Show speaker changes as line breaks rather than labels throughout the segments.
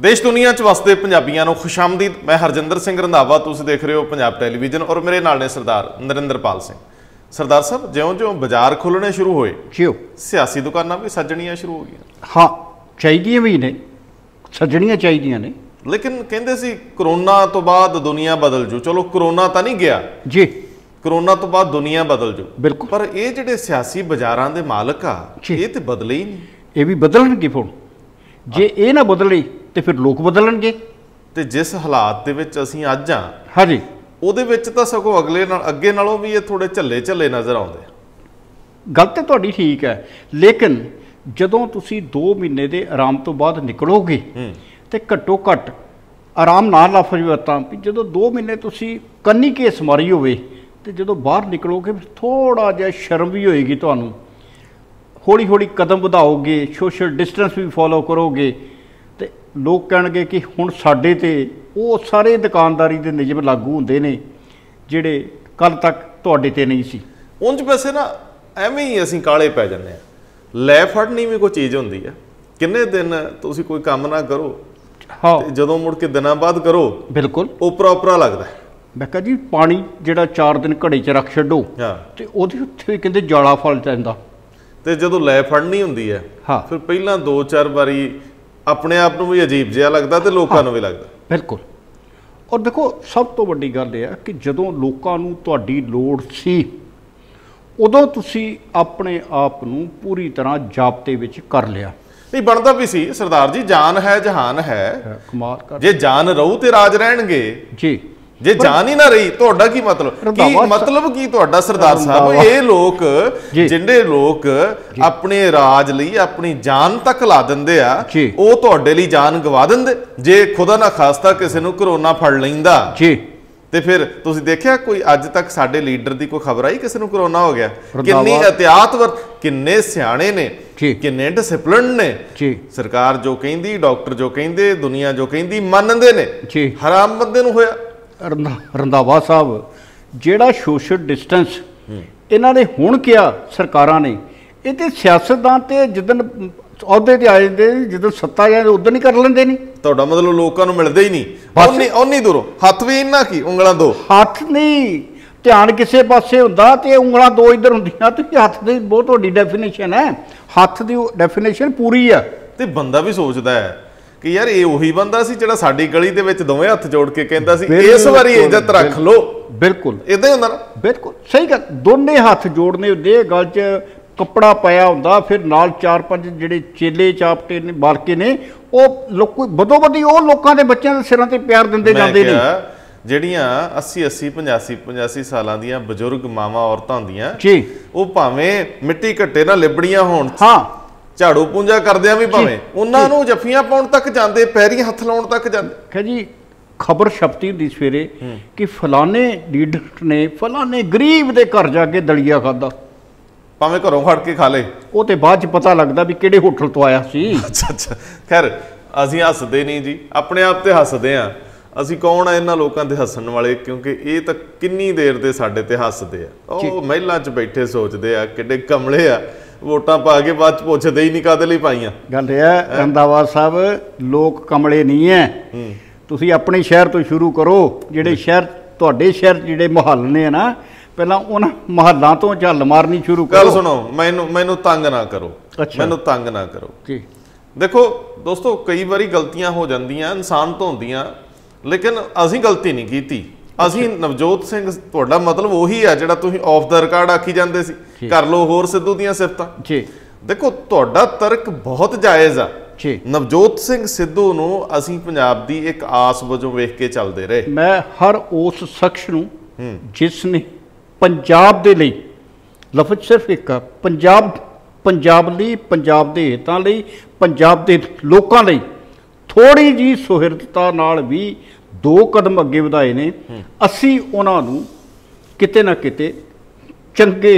ਦੇਸ਼ ਦੁਨੀਆ 'ਚ ਵਸਦੇ ਪੰਜਾਬੀਆਂ ਨੂੰ ਖੁਸ਼ਾਮਦੀਦ। ਮੈਂ ਹਰਜਿੰਦਰ ਸਿੰਘ ਰੰਧਾਵਾ ਤੁਸੀਂ ਦੇਖ ਰਹੇ ਹੋ ਪੰਜਾਬ ਟੈਲੀਵਿਜ਼ਨ ਔਰ ਮੇਰੇ ਨਾਲ ਨੇ ਸਰਦਾਰ ਨਰਿੰਦਰਪਾਲ ਸਿੰਘ। ਸਰਦਾਰ ਸਾਹਿਬ ਜਿਉਂ-ਜਿਉਂ ਬਾਜ਼ਾਰ ਖੁੱਲਣੇ ਸ਼ੁਰੂ ਹੋਏ
ਜਿਓ
ਸਿਆਸੀ ਦੁਕਾਨਾਂ ਵੀ ਸੱਜਣੀਆਂ ਸ਼ੁਰੂ ਹੋ ਗਈਆਂ।
ਹਾਂ ਚਾਹੀਦੀਆਂ ਵੀ ਨੇ ਸੱਜਣੀਆਂ ਚਾਹੀਦੀਆਂ ਨੇ।
ਲੇਕਿਨ ਕਹਿੰਦੇ ਸੀ ਕਰੋਨਾ ਤੋਂ ਬਾਅਦ ਦੁਨੀਆ ਬਦਲ ਜੂ। ਚਲੋ ਕਰੋਨਾ ਤਾਂ ਨਹੀਂ ਗਿਆ।
ਜੀ।
ਕਰੋਨਾ ਤੋਂ ਬਾਅਦ ਦੁਨੀਆ ਬਦਲ ਜੂ।
ਬਿਲਕੁਲ।
ਪਰ ਇਹ ਜਿਹੜੇ ਸਿਆਸੀ ਬਾਜ਼ਾਰਾਂ ਦੇ ਮਾਲਕ ਆ। ਇਹ ਤੇ ਬਦਲੇ ਹੀ ਨਹੀਂ
ਇਹ ਵੀ ਬਦਲਣਗੇ ਫਿਰ ਜੇ ਇਹ ਨਾ ਬਦਲੇ ਤੇ ਫਿਰ ਲੋਕ ਬਦਲਣਗੇ।
ਤੇ ਜਿਸ ਹਾਲਾਤ ਦੇ ਵਿੱਚ ਅਸੀਂ ਅੱਜ ਆ
ਹਾਂਜੀ।
ਉਹਦੇ ਵਿੱਚ ਤਾਂ ਸਗੋਂ ਅਗਲੇ ਨਾਲ ਅੱਗੇ ਨਾਲੋਂ ਵੀ ਇਹ ਥੋੜੇ ਝੱਲੇ ਝੱਲੇ ਨਜ਼ਰ ਆਉਂਦੇ
ਗੱਲ ਤੇ ਤੁਹਾਡੀ ਠੀਕ ਹੈ ਲੇਕਿਨ ਜਦੋਂ ਤੁਸੀਂ 2 ਮਹੀਨੇ ਦੇ ਆਰਾਮ ਤੋਂ ਬਾਅਦ ਨਿਕਲੋਗੇ ਤੇ ਘੱਟੋ ਘੱਟ ਆਰਾਮ ਨਾਲ ਲਫ਼ਜ਼ ਵਰਤਾਂ ਵੀ। ਜਦੋਂ 2 ਮਹੀਨੇ ਤੁਸੀਂ ਕੰਨੀ ਕੇਸ ਮਾਰੀ ਹੋਵੇ ਤੇ ਜਦੋਂ ਬਾਹਰ ਨਿਕਲੋਗੇ ਥੋੜਾ ਜਿਹਾ ਸ਼ਰਮ ਵੀ ਹੋਏਗੀ ਤੁਹਾਨੂੰ। ਹੌਲੀ ਹੌਲੀ ਕਦਮ ਵਧਾਓਗੇ ਸੋਸ਼ਲ ਡਿਸਟੈਂਸ ਵੀ ਫੋਲੋ ਕਰੋਗੇ ਲੋਕ ਕਹਿਣਗੇ ਕਿ ਹੁਣ ਸਾਡੇ ਤੇ ਉਹ ਸਾਰੇ ਦੁਕਾਨਦਾਰੀ ਦੇ ਨਿਯਮ ਲਾਗੂ ਹੁੰਦੇ ਨੇ ਜਿਹੜੇ ਕੱਲ ਤੱਕ ਤੁਹਾਡੇ ਤੇ ਨਹੀਂ ਸੀ।
ਉਂਝ ਵੈਸੇ ਨਾ ਐਵੇਂ ਹੀ ਅਸੀਂ ਕਾਲੇ ਪੈ ਜੰਨੇ ਆ ਲੈ ਫੜਨੀ ਵੀ ਕੋਈ ਚੀਜ਼ ਹੁੰਦੀ ਆ। ਕਿੰਨੇ ਦਿਨ ਤੁਸੀਂ ਕੋਈ ਕੰਮ ਨਾ ਕਰੋ
ਹਾਂ।
ਤੇ ਜਦੋਂ ਮੁੜ ਕੇ ਦਿਨਾਂ ਬਾਅਦ ਕਰੋ
ਬਿਲਕੁਲ।
ਉਪਰਾ ਉਪਰਾ ਲੱਗਦਾ।
ਮੈਂ ਕਿਹਾ ਜੀ ਪਾਣੀ ਜਿਹੜਾ 4 ਦਿਨ ਘੜੇ 'ਚ ਰੱਖ ਛੱਡੋ
ਹਾਂ।
ਤੇ ਉਹਦੇ ਉੱਤੇ ਵੀ ਕਹਿੰਦੇ ਜਾਲਾ ਫਲ ਜਾਂਦਾ।
ਤੇ ਜਦੋਂ ਲੈ ਫੜਨੀ ਹੁੰਦੀ ਹੈ
ਹਾਂ।
ਫਿਰ ਪਹਿਲਾਂ ਦੋ ਚਾਰ ਵਾਰੀ ਆਪਣੇ ਆਪ ਨੂੰ ਵੀ ਅਜੀਬ ਜਿਹਾ ਲੱਗਦਾ ਤੇ ਲੋਕਾਂ ਨੂੰ ਵੀ ਲੱਗਦਾ।
ਬਿਲਕੁਲ। ਔਰ ਦੇਖੋ ਸਭ ਤੋਂ ਵੱਡੀ ਗੱਲ ਇਹ ਹੈ ਕਿ ਜਦੋਂ ਲੋਕਾਂ ਨੂੰ ਤੁਹਾਡੀ ਲੋੜ ਸੀ ਉਦੋਂ ਤੁਸੀਂ ਆਪਣੇ ਆਪ ਨੂੰ ਪੂਰੀ ਤਰ੍ਹਾਂ ਜਾਬਤੇ ਵਿੱਚ ਕਰ ਲਿਆ।
ਨਹੀਂ ਬਣਦਾ ਵੀ ਸੀ ਸਰਦਾਰ ਜੀ ਜਾਨ ਹੈ ਜਹਾਨ ਹੈ
ਕਮਾਲ ਕਰ
ਜੇ ਜਾਨ ਰਹੂ ਤੇ ਰਾਜ ਰਹਿਣਗੇ।
ਜੀ।
ਜੇ ਜਾਨ ਹੀ ਨਾ ਰਹੀ ਤੁਹਾਡਾ ਕੀ ਮਤਲਬ? ਕੀ ਮਤਲਬ ਕੀ ਤੁਹਾਡਾ ਸਰਦਾਰ ਸਾਹਿਬ। ਇਹ ਲੋਕ। ਜਿਹੜੇ ਲੋਕ ਆਪਣੇ ਰਾਜ ਲਈ ਆਪਣੀ ਜਾਨ ਤੱਕ ਲਾ ਦਿੰਦੇ ਆ। ਉਹ ਤੁਹਾਡੇ ਲਈ ਜਾਨ ਗਵਾ ਦਿੰਦੇ। ਜੇ ਖੁਦਾ ਨਾ ਖਾਸਤਾ ਕਿਸੇ ਨੂੰ ਕਰੋਨਾ ਫੜ ਲੈਂਦਾ
ਜੀ।
ਤੇ ਫਿਰ ਤੁਸੀਂ ਦੇਖਿਆ ਕੋਈ ਅੱਜ ਤੱਕ ਸਾਡੇ ਲੀਡਰ ਦੀ ਕੋਈ ਖਬਰ ਆਈ? ਕਿਸੇ ਨੂੰ ਕਰੋਨਾ ਹੋ ਗਿਆ। ਕਿੰਨੀ ਇhtiyat ਵਰ ਕਿੰਨੇ ਸਿਆਣੇ ਨੇ। ਕਿੰਨੇ ਡਿਸਪਲਿਨ ਨੇ।
ਜੀ।
ਸਰਕਾਰ ਜੋ ਕਹਿੰਦੀ ਡਾਕਟਰ ਜੋ ਕਹਿੰਦੇ ਦੁਨੀਆ ਜੋ ਕਹਿੰਦੀ ਮੰਨਦੇ ਨੇ।
ਜੀ।
ਹਰਾਮ ਬੰਦੇ ਨੂੰ ਹੋਇਆ।
ਰੰਧਾਵਾ ਸਾਹਿਬ ਜਿਹੜਾ ਸੋਸ਼ਲ ਡਿਸਟੈਂਸ ਇਹਨਾਂ ਨੇ ਹੁਣ ਕਿਹਾ ਸਰਕਾਰਾਂ ਨੇ ਇਹ ਤੇ ਸਿਆਸਤਦਾਨ ਤੇ ਜਿੱਦਨ ਅਹੁਦੇ ਤੇ ਆ ਜਾਂਦੇ ਨੇ, ਜਦੋਂ ਸੱਤਾ ਜਾਂਦੇ ਉਦੋਂ ਨਹੀਂ ਕਰ ਲੈਂਦੇ ਨਹੀਂ
ਤੁਹਾਡਾ ਮਤਲਬ ਲੋਕਾਂ ਨੂੰ ਮਿਲਦੇ ਹੀ ਨਹੀਂ। ਓਨੀ ਓਨੀ ਦੂਰੋਂ। ਹੱਥ ਵੀ ਇੰਨਾ ਕੀ ਉਂਗਲਾਂ ਦੋ।
ਹੱਥ ਨਹੀਂ। ਧਿਆਨ ਕਿਸੇ ਪਾਸੇ ਹੁੰਦਾ ਤੇ ਉਂਗਲਾਂ ਦੋ ਇੱਧਰ ਹੁੰਦੀਆਂ ਤੇ ਹੱਥ ਦੀ ਬਹੁਤ ਵੱਡੀ ਡੈਫੀਨੇਸ਼ਨ ਹੈ। ਹੱਥ ਦੀ ਡੈਫੀਨੇਸ਼ਨ ਪੂਰੀ ਆ।
ਤੇ ਬੰਦਾ ਵੀ ਸੋਚਦਾ ਹੈ ਕਿ ਯਾਰ ਇਹ ਉਹੀ ਬੰਦਾ ਸੀ ਜਿਹੜਾ ਸਾਡੀ ਗਲੀ ਦੇ ਵਿੱਚ ਦੋਵੇਂ ਹੱਥ ਜੋੜ ਕੇ ਕਹਿੰਦਾ ਸੀ ਇਸ ਵਾਰੀ ਇੱਜ਼ਤ ਰੱਖ ਲੋ
ਬਿਲਕੁਲ।
ਇਦਾਂ ਹੀ ਹੁੰਦਾ ਨਾ।
ਬਿਲਕੁਲ ਸਹੀ ਗੱਲ ਦੋਨੇ ਹੱਥ ਜੋੜਨੇ ਹੁੰਦੇ ਇਹ ਗੱਲ 'ਚ ਕੱਪੜਾ ਪਾਇਆ ਹੁੰਦਾ ਫਿਰ ਨਾਲ ਚਾਰ ਪੰਜ ਜਿਹੜੇ ਚੇਲੇ ਚਾਪਟੇ ਨੇ ਬਾਲਕੇ ਨੇ ਉਹ ਲੋਕ ਬਦੋ ਬਦੀ ਉਹ ਲੋਕਾਂ ਦੇ ਬੱਚਿਆਂ ਦੇ ਸਿਰਾਂ ਤੇ ਪਿਆਰ ਦਿੰਦੇ ਜਾਂਦੇ ਨੇ।
ਜਿਹੜੀਆਂ 80 80 85 85 ਸਾਲਾਂ ਦੀਆਂ ਬਜ਼ੁਰਗ ਮਾਵਾਂ ਔਰਤਾਂ ਹੁੰਦੀਆਂ
ਜੀ।
ਉਹ ਭਾਵੇਂ ਮਿੱਟੀ ਘੱਟੇ ਨਾਲ ਲਿਬੜੀਆਂ ਹੋਣ।
ਹਾਂ।
ਝਾੜੂ ਪੂੰਜਾ ਕਰਦਿਆਂ ਵੀ ਭਾਵੇਂ। ਉਹਨਾਂ ਨੂੰ ਜੱਫੀਆਂ ਪਾਉਣ ਤੱਕ ਜਾਂਦੇ ਪੈਰੀਂ ਹੱਥ ਲਾਉਣ ਤੱਕ ਜਾਂਦੇ।
ਕਹੇ ਜੀ ਖਬਰ ਛਪਤੀ ਹੁੰਦੀ ਸਵੇਰੇ ਕਿ ਫਲਾਣੇ ਲੀਡਰ ਨੇ ਫਲਾਣੇ ਗਰੀਬ ਦੇ ਘਰ ਜਾ ਕੇ ਦਲੀਆ ਖਾਦਾ
ਭਾਵੇਂ ਘਰੋਂ ਖੜ ਕੇ ਖਾ ਲੇ।
ਉਹ ਤੇ ਬਾਅਦ ਚ ਪਤਾ ਲੱਗਦਾ ਵੀ ਕਿਹੜੇ ਹੋਟਲ ਤੋਂ ਆਇਆ ਸੀ।
ਅੱਛਾ ਅੱਛਾ। ਖੈਰ ਅਸੀਂ ਹੱਸਦੇ ਨਹੀਂ ਜੀ। ਆਪਣੇ ਆਪ ਤੇ ਹੱਸਦੇ ਆ। ਅਸੀਂ ਕੌਣ ਆ ਇਹਨਾਂ ਲੋਕਾਂ ਤੇ ਹੱਸਣ ਵਾਲੇ? ਕਿਉਂਕਿ ਇਹ ਤਾਂ ਕਿੰਨੀ ਦੇਰ ਦੇ ਸਾਡੇ ਤੇ ਹੱਸਦੇ ਆ। ਉਹ ਮਹਿਲਾਂ 'ਚ ਬੈਠੇ ਸੋਚਦੇ ਆ ਕਿੱਡੇ ਕਮਲੇ ਆ। ਵੋਟਾਂ ਪਾ ਕੇ ਬਾਅਦ 'ਚ ਪੁੱਛਦੇ ਹੀ ਨਹੀਂ ਕਾਦੇ ਲਈ ਪਾਈਆਂ।
ਗੱਲ ਇਹ ਹੈ ਰੰਦਾਵਾ ਸਾਹਿਬ ਲੋਕ ਕਮਲੇ ਨਹੀਂ ਐ। ਤੁਸੀਂ ਆਪਣੇ ਸ਼ਹਿਰ ਤੋਂ ਸ਼ੁਰੂ ਕਰੋ ਜਿਹੜੇ ਸ਼ਹਿਰ ਤੁਹਾਡੇ ਸ਼ਹਿਰ ਜਿਹੜੇ ਮੁਹੱਲ ਨੇ ਨਾ ਪਹਿਲਾਂ ਉਹਨਾਂ ਮੁਹੱਲਾਂ ਤੋਂ ਝੱਲ ਮਾਰਨੀ ਸ਼ੁਰੂ
ਗੱਲ
ਕਰੋ
ਸੁਣੋ ਮੈਨੂੰ ਮੈਨੂੰ ਤੰਗ ਨਾ ਕਰੋ। ਮੈਨੂੰ ਤੰਗ ਨਾ ਕਰੋ।
ਜੀ।
ਦੇਖੋ ਦੋਸਤੋ ਕਈ ਵਾਰੀ ਗਲਤੀਆਂ ਹੋ ਜਾਂਦੀਆਂ ਇਨਸਾਨ ਤੋਂ ਹੁੰਦੀਆਂ ਲੇਕਿਨ ਅਸੀਂ ਗਲਤੀ ਨਹੀਂ ਕੀਤੀ। ਅਸੀਂ ਨਵਜੋਤ ਸਿੰਘ ਤੁਹਾਡਾ ਮਤਲਬ ਉਹੀ ਆ ਜਿਹੜਾ ਤੁਸੀਂ ਆਫ ਦਾ ਰਿਕਾਰਡ ਆਖੀ ਜਾਂਦੇ ਸੀ। ਕਰ ਲੋ ਹੋਰ ਸਿੱਧੂ ਦੀਆਂ ਸਿਫਤਾਂ।
ਜੀ।
ਦੇਖੋ ਤੁਹਾਡਾ ਤਰਕ ਬਹੁਤ ਜਾਇਜ਼ ਆ।
ਜੀ।
ਨਵਜੋਤ ਸਿੰਘ ਸਿੱਧੂ ਨੂੰ ਅਸੀਂ ਪੰਜਾਬ ਦੀ ਇੱਕ ਆਸ ਵਜੋਂ ਵੇਖ ਕੇ ਚੱਲਦੇ ਰਹੇ।
ਮੈਂ ਹਰ ਉਸ ਸ਼ਖਸ ਨੂੰ ਜਿਸ ਨੇ ਪੰਜਾਬ ਦੇ ਲਈ ਲਫ਼ਜ਼ ਸਿਰਫ ਇੱਕ ਆ ਪੰਜਾਬ ਪੰਜਾਬ ਲਈ ਪੰਜਾਬ ਦੇ ਹਿੱਤਾਂ ਲਈ ਪੰਜਾਬ ਦੇ ਲੋਕਾਂ ਲਈ ਥੋੜੀ ਜੀ ਸੁਹਿਰਦਤਾ ਨਾਲ ਵੀ ਦੋ ਕਦਮ ਅੱਗੇ ਵਧਾਏ ਨੇ। ਅਸੀਂ ਉਹਨਾਂ ਨੂੰ ਕਿਤੇ ਨਾ ਕਿਤੇ ਚੰਗੇ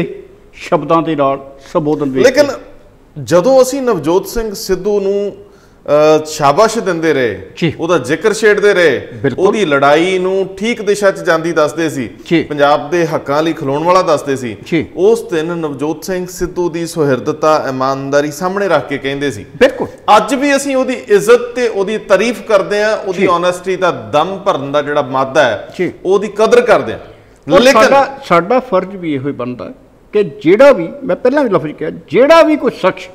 ਸ਼ਬਦਾਂ ਦੇ ਨਾਲ ਸੰਬੋਧਨ ਵੇਖ
ਲੇਕਿਨ ਜਦੋਂ ਅਸੀਂ ਨਵਜੋਤ ਸਿੰਘ ਸਿੱਧੂ ਨੂੰ ਸ਼ਾਬਾਸ਼ ਦਿੰਦੇ। ਰਹੇ ਉਹਦਾ ਜ਼ਿਕਰ ਛੇੜਦੇ ਰਹੇ। ਉਹਦੀ ਲੜਾਈ ਨੂੰ ਠੀਕ ਦਿਸ਼ਾ 'ਚ ਜਾਂਦੀ ਦੱਸਦੇ ਸੀ। ਪੰਜਾਬ ਦੇ ਹੱਕਾਂ ਲਈ ਖਲੋਣ ਵਾਲਾ ਦੱਸਦੇ ਸੀ। ਉਸ ਦਿਨ ਨਵਜੋਤ ਸਿੰਘ ਸਿੱਧੂ ਦੀ ਸੁਹਿਰਦਤਾ ਇਮਾਨਦਾਰੀ ਸਾਹਮਣੇ ਰੱਖ ਕੇ ਕਹਿੰਦੇ ਸੀ
ਬਿਲਕੁਲ
ਅੱਜ ਵੀ ਅਸੀਂ ਉਹਦੀ ਇੱਜ਼ਤ ਤੇ ਉਹਦੀ ਤਾਰੀਫ ਕਰਦੇ ਆ ਉਹਦੀ। ਓਨੈਸਟੀ ਦਾ ਦਮ ਭਰਨ ਦਾ ਜਿਹੜਾ ਮਾਦਾ ਹੈ। ਉਹਦੀ ਕਦਰ ਕਰਦੇ ਆ ਲੇਕਿਨ
ਸਾਡਾ ਫਰਜ਼ ਵੀ ਇਹੋ ਹੀ ਬਣਦਾ ਕਿ ਜਿਹੜਾ ਵੀ ਮੈਂ ਪਹਿਲਾਂ ਵੀ ਲਫ਼ਜ਼ ਕਿਹਾ ਜਿਹੜਾ ਵੀ ਕੋਈ ਸ਼ਖਸ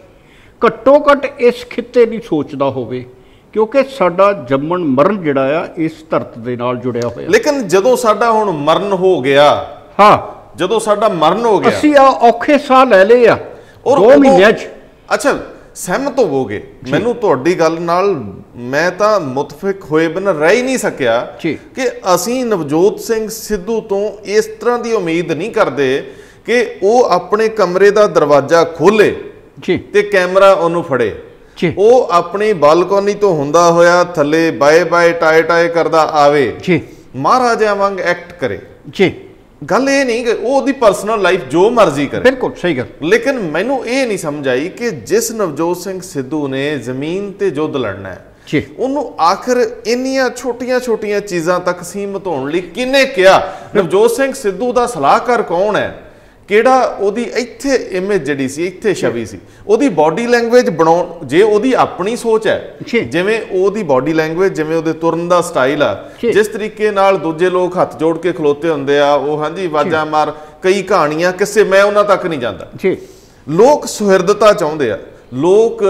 ਘੱਟੋ ਘੱਟ ਇਸ ਖਿੱਤੇ ਦੀ ਸੋਚਦਾ ਹੋਵੇ ਕਿਉਂਕਿ ਸਾਡਾ ਜੰਮਣ ਮਰਨ ਜਿਹੜਾ ਆ ਇਸ ਧਰਤ ਦੇ ਨਾਲ ਜੁੜਿਆ ਹੋਇਆ।
ਲੇਕਿਨ ਜਦੋਂ ਸਾਡਾ ਹੁਣ ਮਰਨ ਹੋ ਗਿਆ
ਹਾਂ।
ਜਦੋਂ ਸਾਡਾ ਮਰਨ ਹੋ ਗਿਆ
ਅਸੀਂ ਆ ਔਖੇ ਸਾਹ ਲੈ ਲਏ ਆ
ਔਰ
ਦੋ
ਉਦੋਂ-
ਮਹੀਨਿਆਂ 'ਚ।
ਅੱਛਾ ਸਹਿਮਤ ਹੋਵੋਗੇ? ਮੈਨੂੰ ਤੁਹਾਡੀ ਗੱਲ ਨਾਲ ਮੈਂ ਤਾਂ ਮੁਤਫਿਕ ਹੋਏ ਬਿਨਾਂ ਰਹਿ ਹੀ ਨਹੀਂ ਸਕਿਆ। ਕਿ ਅਸੀਂ ਨਵਜੋਤ ਸਿੰਘ ਸਿੱਧੂ ਤੋਂ ਇਸ ਤਰ੍ਹਾਂ ਦੀ ਉਮੀਦ ਨਹੀਂ ਕਰਦੇ ਕਿ ਉਹ ਆਪਣੇ ਕਮਰੇ ਦਾ ਦਰਵਾਜ਼ਾ ਖੋਲੇ।
ਜੀ।
ਤੇ ਕੈਮਰਾ ਉਹਨੂੰ ਫੜੇ।
ਜੀ।
ਉਹ ਆਪਣੀ ਬਾਲਕੋਨੀ ਤੋਂ ਹੁੰਦਾ ਹੋਇਆ ਥੱਲੇ ਬਾਏ ਬਾਏ ਟਾਏ ਟਾਏ ਕਰਦਾ ਆਵੇ।
ਜੀ।
ਮਹਾਰਾਜਾ ਵਾਂਗ ਐਕਟ ਕਰੇ।
ਜੀ।
ਗੱਲ ਇਹ ਨਹੀਂ ਕਿ ਉਹ ਉਹਦੀ ਪਰਸਨਲ ਲਾਈਫ ਜੋ ਮਰਜ਼ੀ ਕਰੇ।
ਬਿਲਕੁਲ ਸਹੀ ਗੱਲ।
ਲੇਕਿਨ ਮੈਨੂੰ ਇਹ ਨਹੀਂ ਸਮਝ ਆਈ ਕਿ ਜਿਸ ਨਵਜੋਤ ਸਿੰਘ ਸਿੱਧੂ ਨੇ ਜ਼ਮੀਨ ਤੇ ਯੁੱਧ ਲੜਨਾ ਹੈ
ਜੀ।
ਉਹਨੂੰ ਆਖਰ ਇੰਨੀਆਂ ਛੋਟੀਆਂ-ਛੋਟੀਆਂ ਚੀਜ਼ਾਂ ਤੱਕ ਸੀਮਤ ਹੋਣ ਲਈ ਕਿਹਨੇ ਕਿਹਾ? ਨਵਜੋਤ ਸਿੰਘ ਸਿੱਧੂ ਦਾ ਸਲਾਹਕਾਰ ਕੌਣ ਹੈ? ਕਿਹੜਾ ਉਹਦੀ ਇੱਥੇ ਇਮੇਜ ਜਿਹੜੀ ਸੀ ਇੱਥੇ ਛਵੀ ਸੀ ਉਹਦੀ ਬਾਡੀ ਲੈਂਗੁਏਜ ਬਣਾਉਣ ਜੇ ਉਹਦੀ ਆਪਣੀ ਸੋਚ ਹੈ। ਜਿਵੇਂ ਉਹਦੀ ਬਾਡੀ ਲੈਂਗੁਏਜ ਜਿਵੇਂ ਉਹਦੇ ਤੁਰਨ ਦਾ ਸਟਾਈਲ ਆ। ਜਿਸ ਤਰੀਕੇ ਨਾਲ ਦੂਜੇ ਲੋਕ ਹੱਥ ਜੋੜ ਕੇ ਖਲੋਤੇ ਹੁੰਦੇ ਆ ਉਹ ਹਾਂਜੀ ਵਾਜਾਂ ਮਾਰ ਕਈ ਕਹਾਣੀਆਂ ਕਿਸੇ ਮੈਂ ਉਹਨਾਂ ਤੱਕ ਨਹੀਂ ਜਾਂਦਾ
ਜੀ
ਲੋਕ ਸੁਹਿਰਦਤਾ ਚਾਹੁੰਦੇ ਆ ਲੋਕ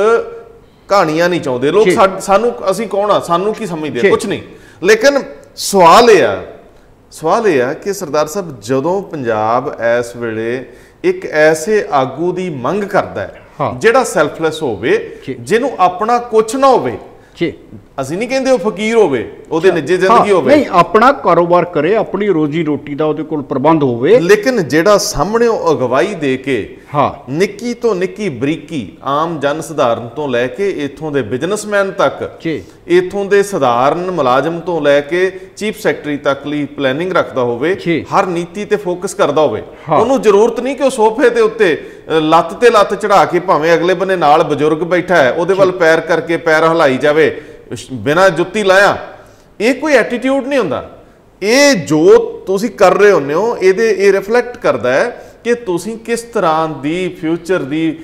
ਕਹਾਣੀਆਂ ਨਹੀਂ ਚਾਹੁੰਦੇ ਲੋਕ ਸਾਨੂੰ ਅਸੀਂ ਕੌਣ ਆ ਸਾਨੂੰ ਕੀ ਸਮਝਦੇ। ਆ ਕੁਝ ਨਹੀਂ ਲੇਕਿਨ ਸਵਾਲ ਇਹ ਆ ਸਵਾਲ ਇਹ ਆ ਕਿ ਸਰਦਾਰ ਸਾਹਿਬ ਜਦੋਂ ਪੰਜਾਬ ਇਸ ਵੇਲੇ ਇੱਕ ਐਸੇ ਆਗੂ ਦੀ ਮੰਗ ਕਰਦਾ ਹੈ। ਜਿਹੜਾ ਸੈਲਫਲੈਸ ਹੋਵੇ। ਜਿਹਨੂੰ ਆਪਣਾ ਕੁਝ ਨਾ ਹੋਵੇ
ਜੀ
ਅਸੀਂ ਨਹੀਂ ਕਹਿੰਦੇ ਉਹ ਫਕੀਰ ਹੋਵੇ ਉਹਦੇ ਨਿੱਜੀ ਜ਼ਿੰਦਗੀ ਹੋਵੇ।
ਨਹੀਂ ਆਪਣਾ ਕਾਰੋਬਾਰ ਕਰੇ ਆਪਣੀ ਰੋਜੀ ਰੋਟੀ ਦਾ ਉਹਦੇ ਕੋਲ ਪ੍ਰਬੰਧ ਹੋਵੇ।
ਲੇਕਿਨ ਜਿਹੜਾ ਸਾਹਮਣੇ ਉਹ ਅਗਵਾਈ ਦੇ ਕੇ
ਹਾਂ।
ਨਿੱਕੀ ਤੋਂ ਨਿੱਕੀ ਬਰੀਕੀ ਆਮ ਜਨ ਸਧਾਰਨ ਤੋਂ ਲੈ ਕੇ ਇਥੋਂ ਦੇ ਬਿਜ਼ਨਸਮੈਨ ਤੱਕ
ਜੀ।
ਇਥੋਂ ਦੇ ਸਧਾਰਨ ਮੁਲਾਜ਼ਮ ਤੋਂ ਲੈ ਕੇ ਚੀਫ ਸੈਕਟਰੀ ਤੱਕ ਲਈ ਪਲੈਨਿੰਗ ਰੱਖਦਾ ਹੋਵੇ। ਹਰ ਨੀਤੀ ਤੇ ਫੋਕਸ ਕਰਦਾ ਹੋਵੇ। ਉਹਨੂੰ ਜ਼ਰੂਰਤ ਨਹੀਂ ਕਿ ਉਹ ਸੋਫੇ ਦੇ ਉੱਤੇ ਲੱਤ ਤੇ ਲੱਤ ਚੜਾ ਕੇ ਭਾਵੇਂ ਅਗਲੇ ਬੰਨੇ ਨਾਲ ਬਜ਼ੁਰਗ ਬੈਠਾ ਹੈ ਉਹਦੇ ਵੱਲ ਪੈਰ ਕਰਕੇ ਪੈਰ ਹਿਲਾਈ ਜਾਵੇ ਬਿਨਾਂ ਜੁੱਤੀ ਲਾਇਆ ਇਹ ਕੋਈ ਐਟੀਟਿਊਡ ਨਹੀਂ ਹੁੰਦਾ ਇਹ ਜੋ ਤੁਸੀਂ ਕਰ ਰਹੇ ਹੁੰਦੇ ਹੋ ਇਹਦੇ ਇਹ ਰਿਫਲੈਕਟ ਕਰਦਾ ਹੈ ਕਿ ਤੁਸੀਂ ਕਿਸ ਤਰ੍ਹਾਂ ਦੀ ਫਿਊਚਰ ਦੀ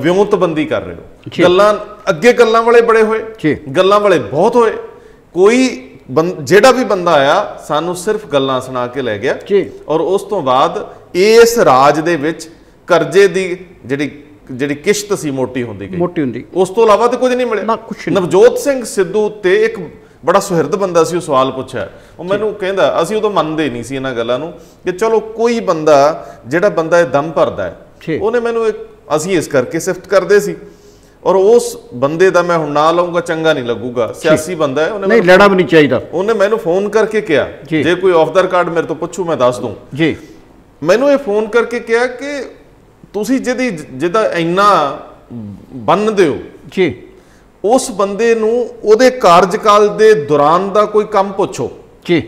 ਵਿਉਂਤਬੰਦੀ ਕਰ ਰਹੇ ਹੋ। ਗੱਲਾਂ ਅੱਗੇ ਗੱਲਾਂ ਵਾਲੇ ਬੜੇ ਹੋਏ। ਗੱਲਾਂ ਵਾਲੇ ਬਹੁਤ ਹੋਏ ਕੋਈ ਜਿਹੜਾ ਵੀ ਬੰਦਾ ਆਇਆ ਸਾਨੂੰ ਸਿਰਫ ਗੱਲਾਂ ਸੁਣਾ ਕੇ ਲੈ ਗਿਆ। ਔਰ ਉਸ ਤੋਂ ਬਾਅਦ ਇਸ ਰਾਜ ਦੇ ਵਿੱਚ ਕਰਜ਼ੇ ਦੀ ਜਿਹੜੀ ਜਿਹੜੀ ਕਿਸ਼ਤ ਸੀ ਮੋਟੀ ਹੁੰਦੀ ਗਈ।
ਮੋਟੀ ਹੁੰਦੀ।
ਉਸ ਤੋਂ ਇਲਾਵਾ ਤੇ ਕੁਝ ਨਹੀਂ ਮਿਲਿਆ।
ਨਾ, ਨਹੀਂ।
ਨਵਜੋਤ ਸਿੰਘ ਸਿੱਧੂ ਤੇ ਇੱਕ ਬੜਾ ਸੁਹਿਰਦ ਬੰਦਾ ਸੀ ਉਹ ਸਵਾਲ ਪੁੱਛਿਆ। ਉਹ ਮੈਨੂੰ ਕਹਿੰਦਾ ਅਸੀਂ ਉਦੋਂ ਮੰਨਦੇ ਨਹੀਂ ਸੀ ਇਹਨਾਂ ਗੱਲਾਂ ਨੂੰ ਕਿ ਚਲੋ ਕੋਈ ਬੰਦਾ ਜਿਹੜਾ ਬੰਦਾ ਇਹ ਦਮ ਭਰਦਾ ਹੈ। ਉਹਨੇ ਮੈਨੂੰ ਇੱਕ ਅਸੀਂ ਇਸ ਕਰਕੇ ਸਿਫਤ ਕਰਦੇ ਸੀ। ਔਰ ਉਸ ਬੰਦੇ ਦਾ ਮੈਂ ਹੁਣ ਨਾਂ ਲਵਾਂਗਾ ਚੰਗਾ ਨਹੀਂ ਲੱਗੂਗਾ। ਸਿਆਸੀ ਬੰਦਾ ਹੈ ਉਹਨੇ
ਨਹੀਂ ਲੜਾ ਵੀ ਨਹੀਂ ਚਾਹੀਦਾ।
ਉਹਨੇ ਮੈਨੂੰ ਫੋਨ ਕਰਕੇ ਕਿਹਾ
ਜੀ।
ਜੇ ਕੋਈ ਆਫ ਦਾ ਰਿਕਾਰਡ ਮੇਰੇ ਤੋਂ ਪੁੱਛੂ ਮੈਂ ਦੱਸ ਦੂੰ।
ਜੀ।
ਮੈਨੂੰ ਇਹ ਫੋਨ ਕਰਕੇ ਕਿਹਾ ਕਿ ਤੁਸੀਂ ਜਿਹਦੀ ਜਿਹਦਾ ਇੰਨਾ ਬੰਨਦੇ ਹੋ
ਜੀ।
ਉਸ ਬੰਦੇ ਨੂੰ ਉਹਦੇ ਕਾਰਜਕਾਲ ਦੇ ਦੌਰਾਨ ਦਾ ਕੋਈ ਕੰਮ ਪੁੱਛੋ।
ਜੀ।